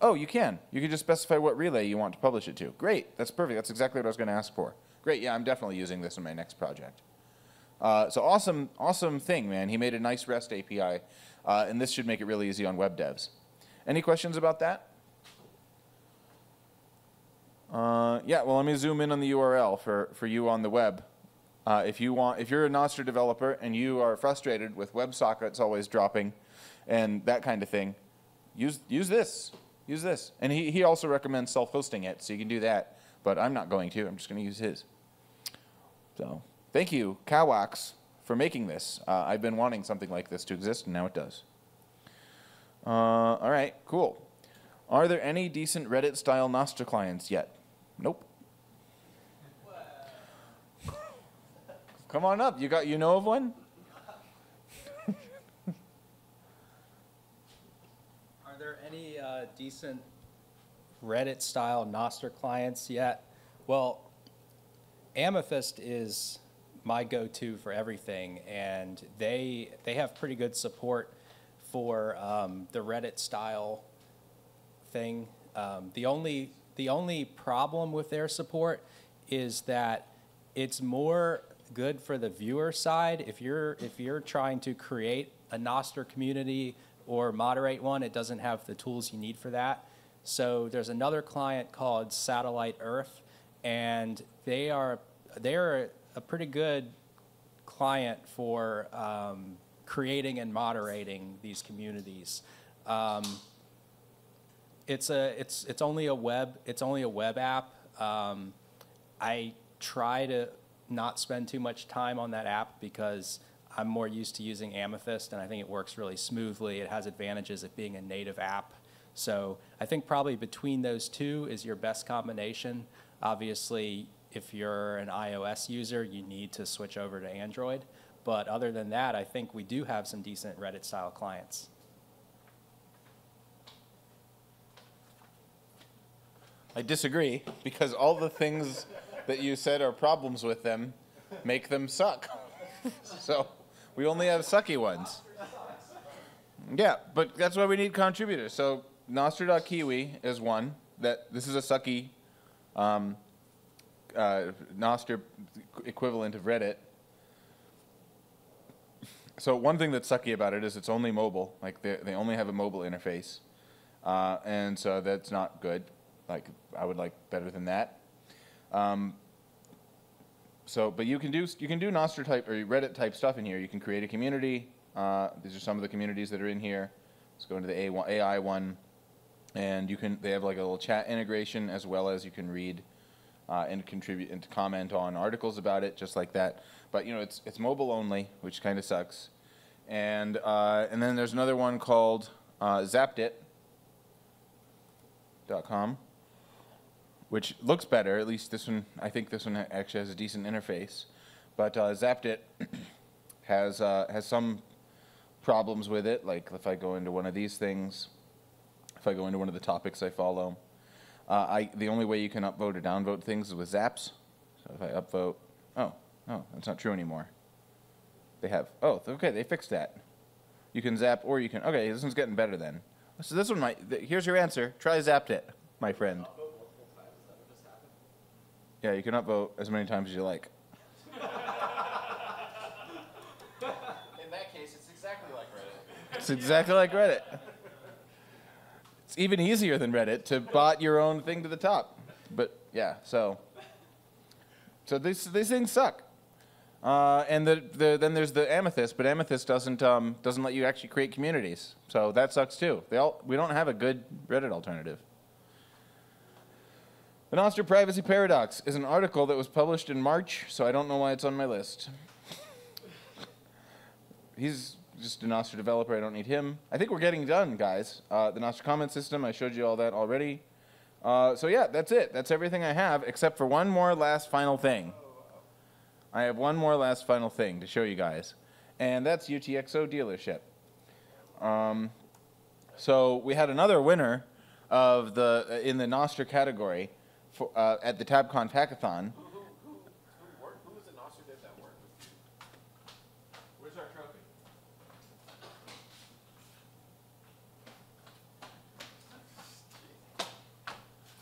oh, you can. You can just specify what relay you want to publish it to. Great. That's perfect. That's exactly what I was going to ask for. Great, yeah, I'm definitely using this in my next project. Uh, so awesome, awesome thing, man. He made a nice REST API, uh, and this should make it really easy on web devs. Any questions about that? Uh, yeah, well, let me zoom in on the URL for, for you on the web. Uh, if you want, if you're a Nostr developer and you are frustrated with WebSockets always dropping and that kind of thing, use use this. Use this. And he, he also recommends self-hosting it, so you can do that. But I'm not going to. I'm just going to use his. So thank you, Cowax, for making this. Uh, I've been wanting something like this to exist, and now it does. Uh, all right, cool. Are there any decent Reddit-style Nostr clients yet? Nope. Come on up. You got you know of one? Are there any uh, decent Reddit-style Nostr clients yet? Well, Amethyst is my go-to for everything, and they they have pretty good support for um, the Reddit-style thing. Um, the only the only problem with their support is that it's more good for the viewer side. If you're if you're trying to create a Nostr community or moderate one, it doesn't have the tools you need for that. So there's another client called Satellite Earth, and they are they're a pretty good client for um, creating and moderating these communities. Um, it's a it's it's only a web it's only a web app. Um, I try to not spend too much time on that app because I'm more used to using Amethyst and I think it works really smoothly. It has advantages of being a native app. So I think probably between those two is your best combination. Obviously, if you're an iOS user, you need to switch over to Android. But other than that, I think we do have some decent Reddit style clients. I disagree because all the things that you said are problems with them make them suck. so we only have sucky ones. Yeah, but that's why we need contributors. So Nostr.kiwi is one that this is a sucky um, uh, Nostr equivalent of Reddit. So one thing that's sucky about it is it's only mobile. Like they, they only have a mobile interface, uh, and so that's not good. Like I would like better than that. Um, so, but you can do you can do Nostr type or Reddit type stuff in here. You can create a community. Uh, these are some of the communities that are in here. Let's go into the A1, AI one, and you can they have like a little chat integration as well as you can read uh, and contribute and comment on articles about it just like that. But you know it's it's mobile only, which kind of sucks. And uh, and then there's another one called uh, Zaptit.com which looks better. At least this one, I think this one actually has a decent interface. But uh, Zaptit has uh, has some problems with it. Like if I go into one of these things, if I go into one of the topics I follow, uh, I the only way you can upvote or downvote things is with Zaps. So if I upvote, oh, oh, that's not true anymore. They have, oh, okay, they fixed that. You can zap or you can, okay, this one's getting better then. So this one might, th- here's your answer. Try Zaptit, my friend. Yeah, you can upvote as many times as you like. In that case, it's exactly like Reddit. It's exactly like Reddit. It's even easier than Reddit to bot your own thing to the top. But yeah, so so these these things suck. Uh, and the, the, then there's the Amethyst, but Amethyst doesn't um, doesn't let you actually create communities, so that sucks too. They all we don't have a good Reddit alternative. The Nostr Privacy Paradox is an article that was published in March, so I don't know why it's on my list. He's just a Nostr developer, I don't need him. I think we're getting done, guys. Uh, the Nostr comment system, I showed you all that already. Uh, so yeah, that's it. That's everything I have, except for one more last final thing. I have one more last final thing to show you guys, and that's UTXO dealership. Um, so we had another winner of the in the Nostr category for, uh, at the TABConf Hackathon. Who, who, who, who, was dev that you? Where's our trophy?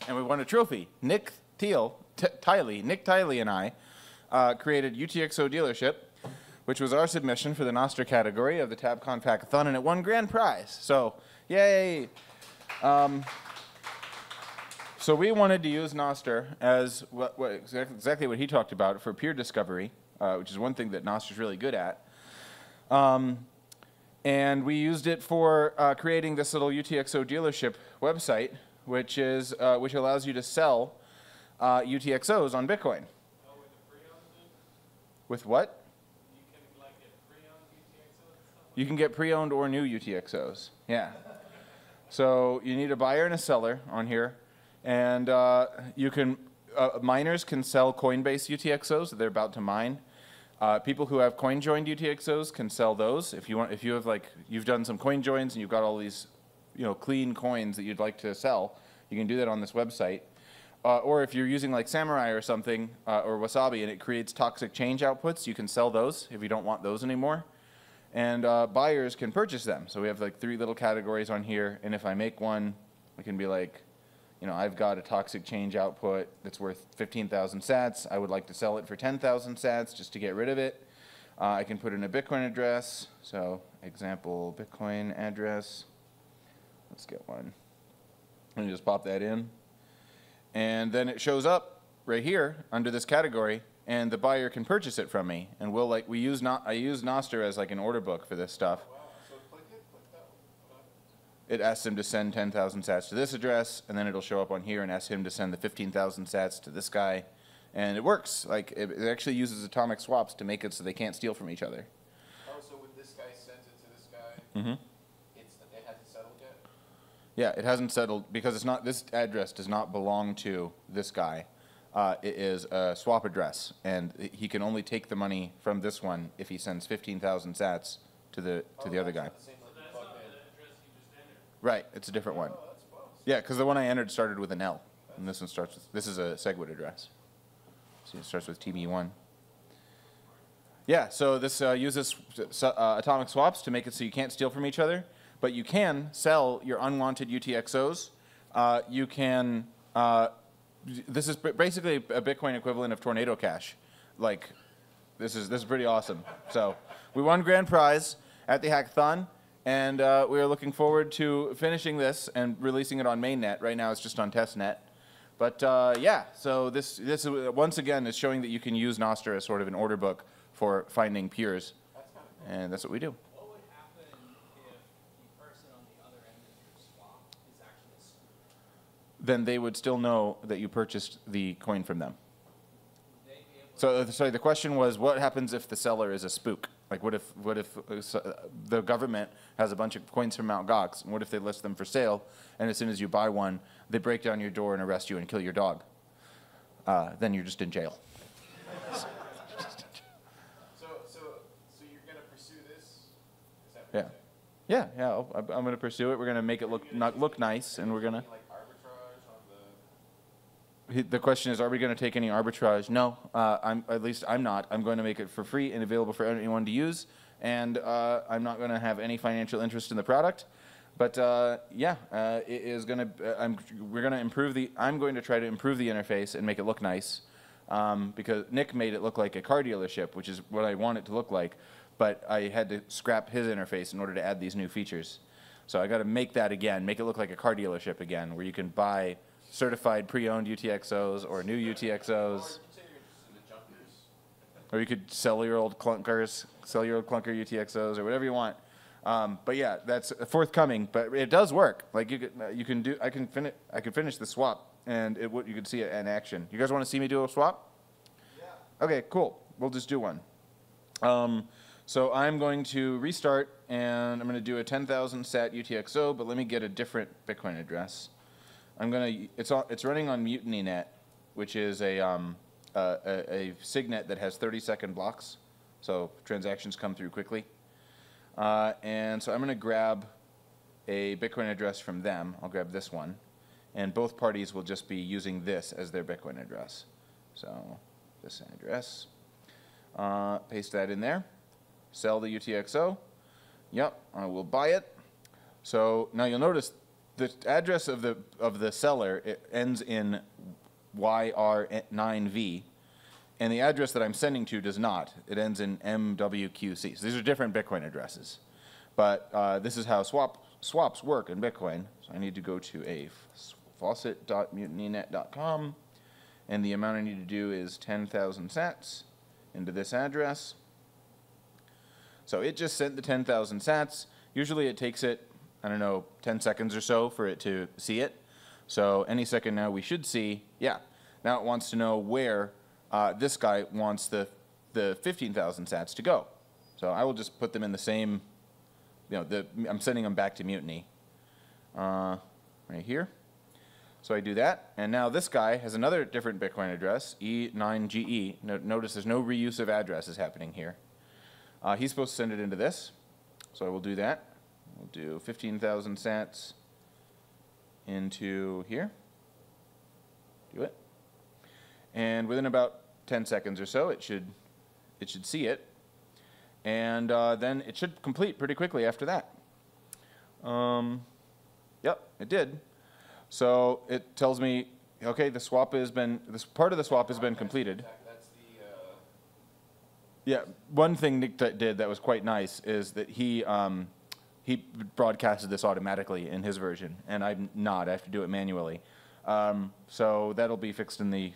and we won a trophy. Nick Thiel, T- Tiley, Nick Tiley and I uh, created UTXO dealership, which was our submission for the Nostr category of the TABConf Hackathon, and it won grand prize. So, yay! Um, so we wanted to use Nostr as what, what exactly, what he talked about for peer discovery, uh, which is one thing that Nostr's really good at. Um, and we used it for uh, creating this little UTXO dealership website, which is uh, which allows you to sell uh, UTXOs on Bitcoin. With what? You can? You can get pre-owned or new UTXOs. Yeah. So you need a buyer and a seller on here, and uh, you can uh, miners can sell Coinbase UTXOs that they're about to mine. Uh, people who have coin joined UTXOs can sell those. If you want, if you have like you've done some coin joins and you've got all these, you know, clean coins that you'd like to sell, you can do that on this website. Uh, or if you're using like Samurai or something uh, or Wasabi and it creates toxic change outputs, you can sell those if you don't want those anymore. And uh, buyers can purchase them. So we have like three little categories on here. And if I make one, it can be like, you know, I've got a toxic change output that's worth 15,000 sats. I would like to sell it for 10,000 sats just to get rid of it. Uh, I can put in a Bitcoin address. So example, Bitcoin address. Let's get one. And just pop that in. And then it shows up right here under this category and the buyer can purchase it from me. And we'll like, we use, not, I use Nostr as like an order book for this stuff. Wow, so click it, click that. What happens? It asks him to send 10,000 sats to this address, and then it'll show up on here and ask him to send the 15,000 sats to this guy. And it works. Like, it, it actually uses atomic swaps to make it so they can't steal from each other. Oh, so when this guy sends it to this guy, Mm-hmm. it's, it hasn't settled yet? Yeah, it hasn't settled because it's not, this address does not belong to this guy. Uh, it is a swap address, and he can only take the money from this one if he sends 15,000 sats to the, to the other guy. The same like you plugged in. address you just entered. Right, it's a different one. Yeah, because the one I entered started with an L, and this one starts with, this is a SegWit address. So it starts with TB1. Yeah, so this uh, uses uh, atomic swaps to make it so you can't steal from each other, but you can sell your unwanted UTXOs. Uh, you can, uh, this is basically a Bitcoin equivalent of Tornado Cash. Like, this is, this is pretty awesome. So, we won grand prize at the hackathon, and uh, we are looking forward to finishing this and releasing it on mainnet. Right now, it's just on testnet. But uh, yeah, so this this once again is showing that you can use Nostr as sort of an order book for finding peers, and that's what we do. What would happen if the person on the other end of your swap is actually a spook? Then they would still know that you purchased the coin from them. Would they be able So, uh, sorry, the question was, what happens if the seller is a spook? Like, what if, what if uh, uh, the government has a bunch of coins from Mt. Gox, and what if they list them for sale, and as soon as you buy one, they break down your door and arrest you and kill your dog? Uh, then you're just in jail. So, so, so you're gonna pursue this? Is that what Yeah. Yeah, yeah, I'll- I'm I'm gonna pursue it. We're gonna make it look, not look nice, and we're arbitrage on the, question is, are we gonna take any arbitrage? No, uh, I'm, at least I'm not. I'm going to make it for free and available for anyone to use, and uh, I'm not gonna have any financial interest in the product. But uh, yeah, uh, it is gonna, uh, I'm, we're gonna improve the, I'm going to try to improve the interface and make it look nice. Um, because Nick made it look like a car dealership, which is what I want it to look like, but I had to scrap his interface in order to add these new features. So I got to make that again, make it look like a car dealership again, where you can buy certified pre-owned UTXOs or new UTXOs, say you're interested in the junkers? or you could sell your old clunkers, sell your old clunker UTXOs, or whatever you want. Um, but yeah, that's forthcoming. But it does work. Like you could, you can do. I can finish. I can finish the swap, and it would. You could see it in action. You guys want to see me do a swap? Yeah. Okay, cool. We'll just do one. Um, so I'm going to restart, and I'm going to do a 10,000 sat UTXO. But let me get a different Bitcoin address. I'm going to. It's all, It's running on MutinyNet, which is a um, a, a, signet that has 30 second blocks, so transactions come through quickly. Uh, and so I'm going to grab a Bitcoin address from them. I'll grab this one, and both parties will just be using this as their Bitcoin address. So this address. Uh, paste that in there. Sell the UTXO. Yep, I will buy it. So now you'll notice the address of the of the seller ends in YR9V, and the address that I'm sending to does not. It ends in MWQC. So these are different Bitcoin addresses, but uh, this is how swap swaps work in Bitcoin. So I need to go to a faucet.mutinynet.com, and the amount I need to do is 10,000 sats into this address. So it just sent the 10,000 sats. Usually it takes it, I don't know, 10 seconds or so for it to see it. So any second now we should see, yeah. Now it wants to know where uh, this guy wants the, the 15,000 sats to go. So I will just put them in the same, you know, the, I'm sending them back to Mutiny. Uh, right here. So I do that, and now this guy has another different Bitcoin address, E9GE. No, notice there's no reuse of addresses happening here. Uh, he's supposed to send it into this, so I will do that. We'll do 15,000 sats into here. Do it. And within about 10 seconds or so, it should, it should see it. And uh, then it should complete pretty quickly after that. Um, yep, it did. So it tells me, okay, the swap has been, this part of the swap has been completed. Yeah, one thing Nick did that was quite nice is that he um, he broadcasted this automatically in his version, and I'm not. I have to do it manually. Um, so that'll be fixed in the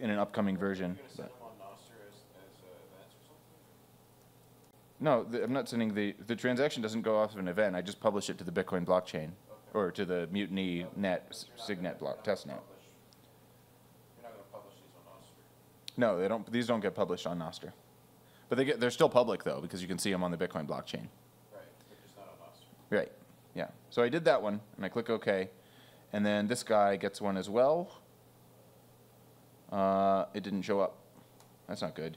in an upcoming version. you're gonna send them on Nostr as, as, uh, events or something? no, the, I'm not sending the the transaction doesn't go off of an event. I just publish it to the Bitcoin blockchain or to the Mutiny Net But you're not Signet block testnet. publish- You're not gonna publish these on Nostr. No, they don't. These don't get published on Nostr, but they get they're still public though because you can see them on the Bitcoin blockchain. Right, but just not on Nostr. Right. Yeah. So I did that one, and I click OK, and then this guy gets one as well. Uh, it didn't show up. That's not good.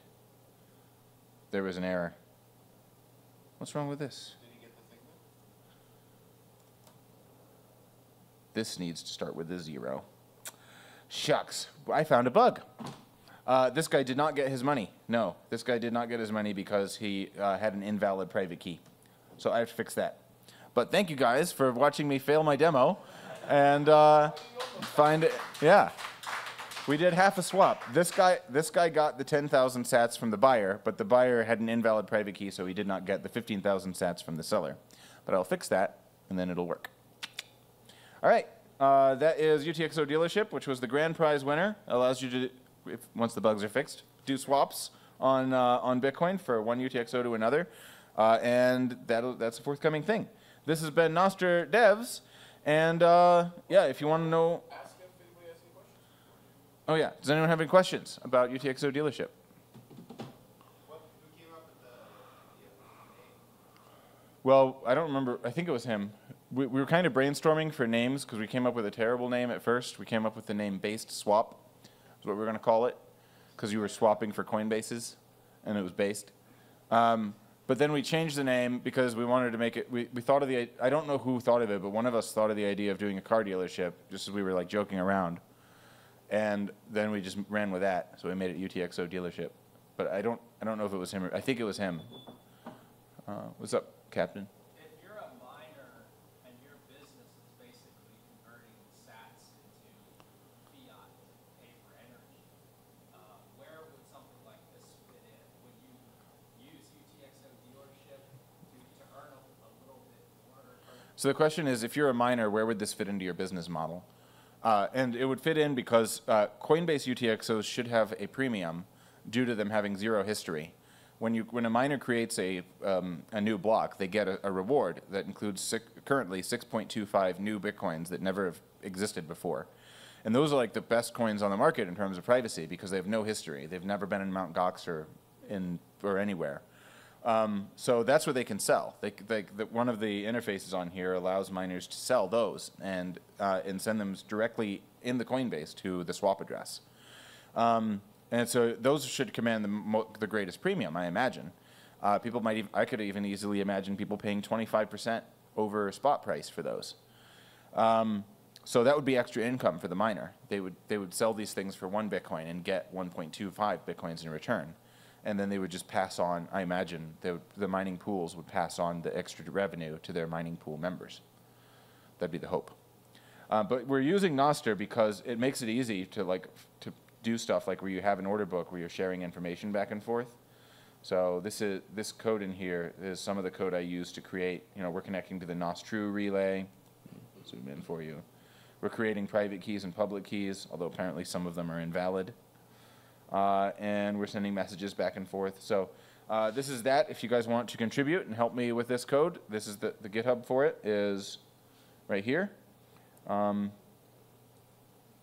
There was an error. What's wrong with this? Did he get the thing? This needs to start with a zero. Shucks. I found a bug. Uh, this guy did not get his money. No, this guy did not get his money because he uh, had an invalid private key. So I have to fix that. But thank you guys for watching me fail my demo and uh, find it. Yeah. We did half a swap. This guy, this guy got the 10,000 sats from the buyer, but the buyer had an invalid private key, so he did not get the 15,000 sats from the seller. But I'll fix that, and then it'll work. All right, uh, that is UTXO dealership, which was the grand prize winner. Allows you to, if, once the bugs are fixed, do swaps on uh, on Bitcoin for one UTXO to another, uh, and that that's a forthcoming thing. This has been NostrDevs, and uh, yeah, if you want to know, Ask if anybody has any questions. oh yeah, does anyone have any questions about UTXO dealership? What, who came up with the, the name? Well, I don't remember. I think it was him. We, we were kind of brainstorming for names because we came up with a terrible name at first. We came up with the name Based Swap, is what we were going to call it, because you were swapping for Coinbases, and it was based. Um, but then we changed the name because we wanted to make it. We, we thought of the. I don't know who thought of it, but one of us thought of the idea of doing a car dealership, just as we were like joking around. And then we just ran with that, so we made it UTXO dealership. But I don't. I don't know if it was him. Or, I think it was him. Uh, what's up, Captain? If you're a miner and your business is basically converting sats into fiat to pay for energy, uh, where would something like this fit in? Would you use UTXO dealership to, to earn a, a little bit more? Or, So the question is, if you're a miner, where would this fit into your business model? Uh, and it would fit in because uh, Coinbase UTXOs should have a premium due to them having zero history. When, you, when a miner creates a, um, a new block, they get a, a reward that includes six, currently 6.25 new Bitcoins that never have existed before. And those are like the best coins on the market in terms of privacy because they have no history. They've never been in Mt. Gox or, in, or anywhere. Um, so that's what they can sell. They, they, the, one of the interfaces on here allows miners to sell those and, uh, and send them directly in the Coinbase to the swap address. Um, and so those should command the, the greatest premium, I imagine. Uh, people might even, I could even easily imagine people paying 25% over spot price for those. Um, so that would be extra income for the miner. They would, they would sell these things for one Bitcoin and get 1.25 Bitcoins in return. And then they would just pass on, I imagine, would, the mining pools would pass on the extra revenue to their mining pool members. That'd be the hope. Uh, but we're using Nostr because it makes it easy to like to do stuff like where you have an order book where you're sharing information back and forth. So this is this code in here is some of the code I use to create. You know, we're connecting to the NOS-True relay. Zoom in for you. We're creating private keys and public keys, although apparently some of them are invalid. Uh, and we're sending messages back and forth. So uh, this is that. If you guys want to contribute and help me with this code, this is the, the GitHub for it is right here. Um,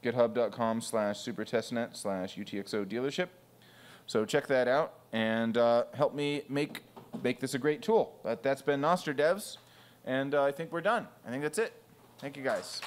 github.com slash supertestnet slash UTXO dealership. So check that out and uh, help me make make this a great tool. But that's been NostrDevs, and uh, I think we're done. I think that's it. Thank you guys.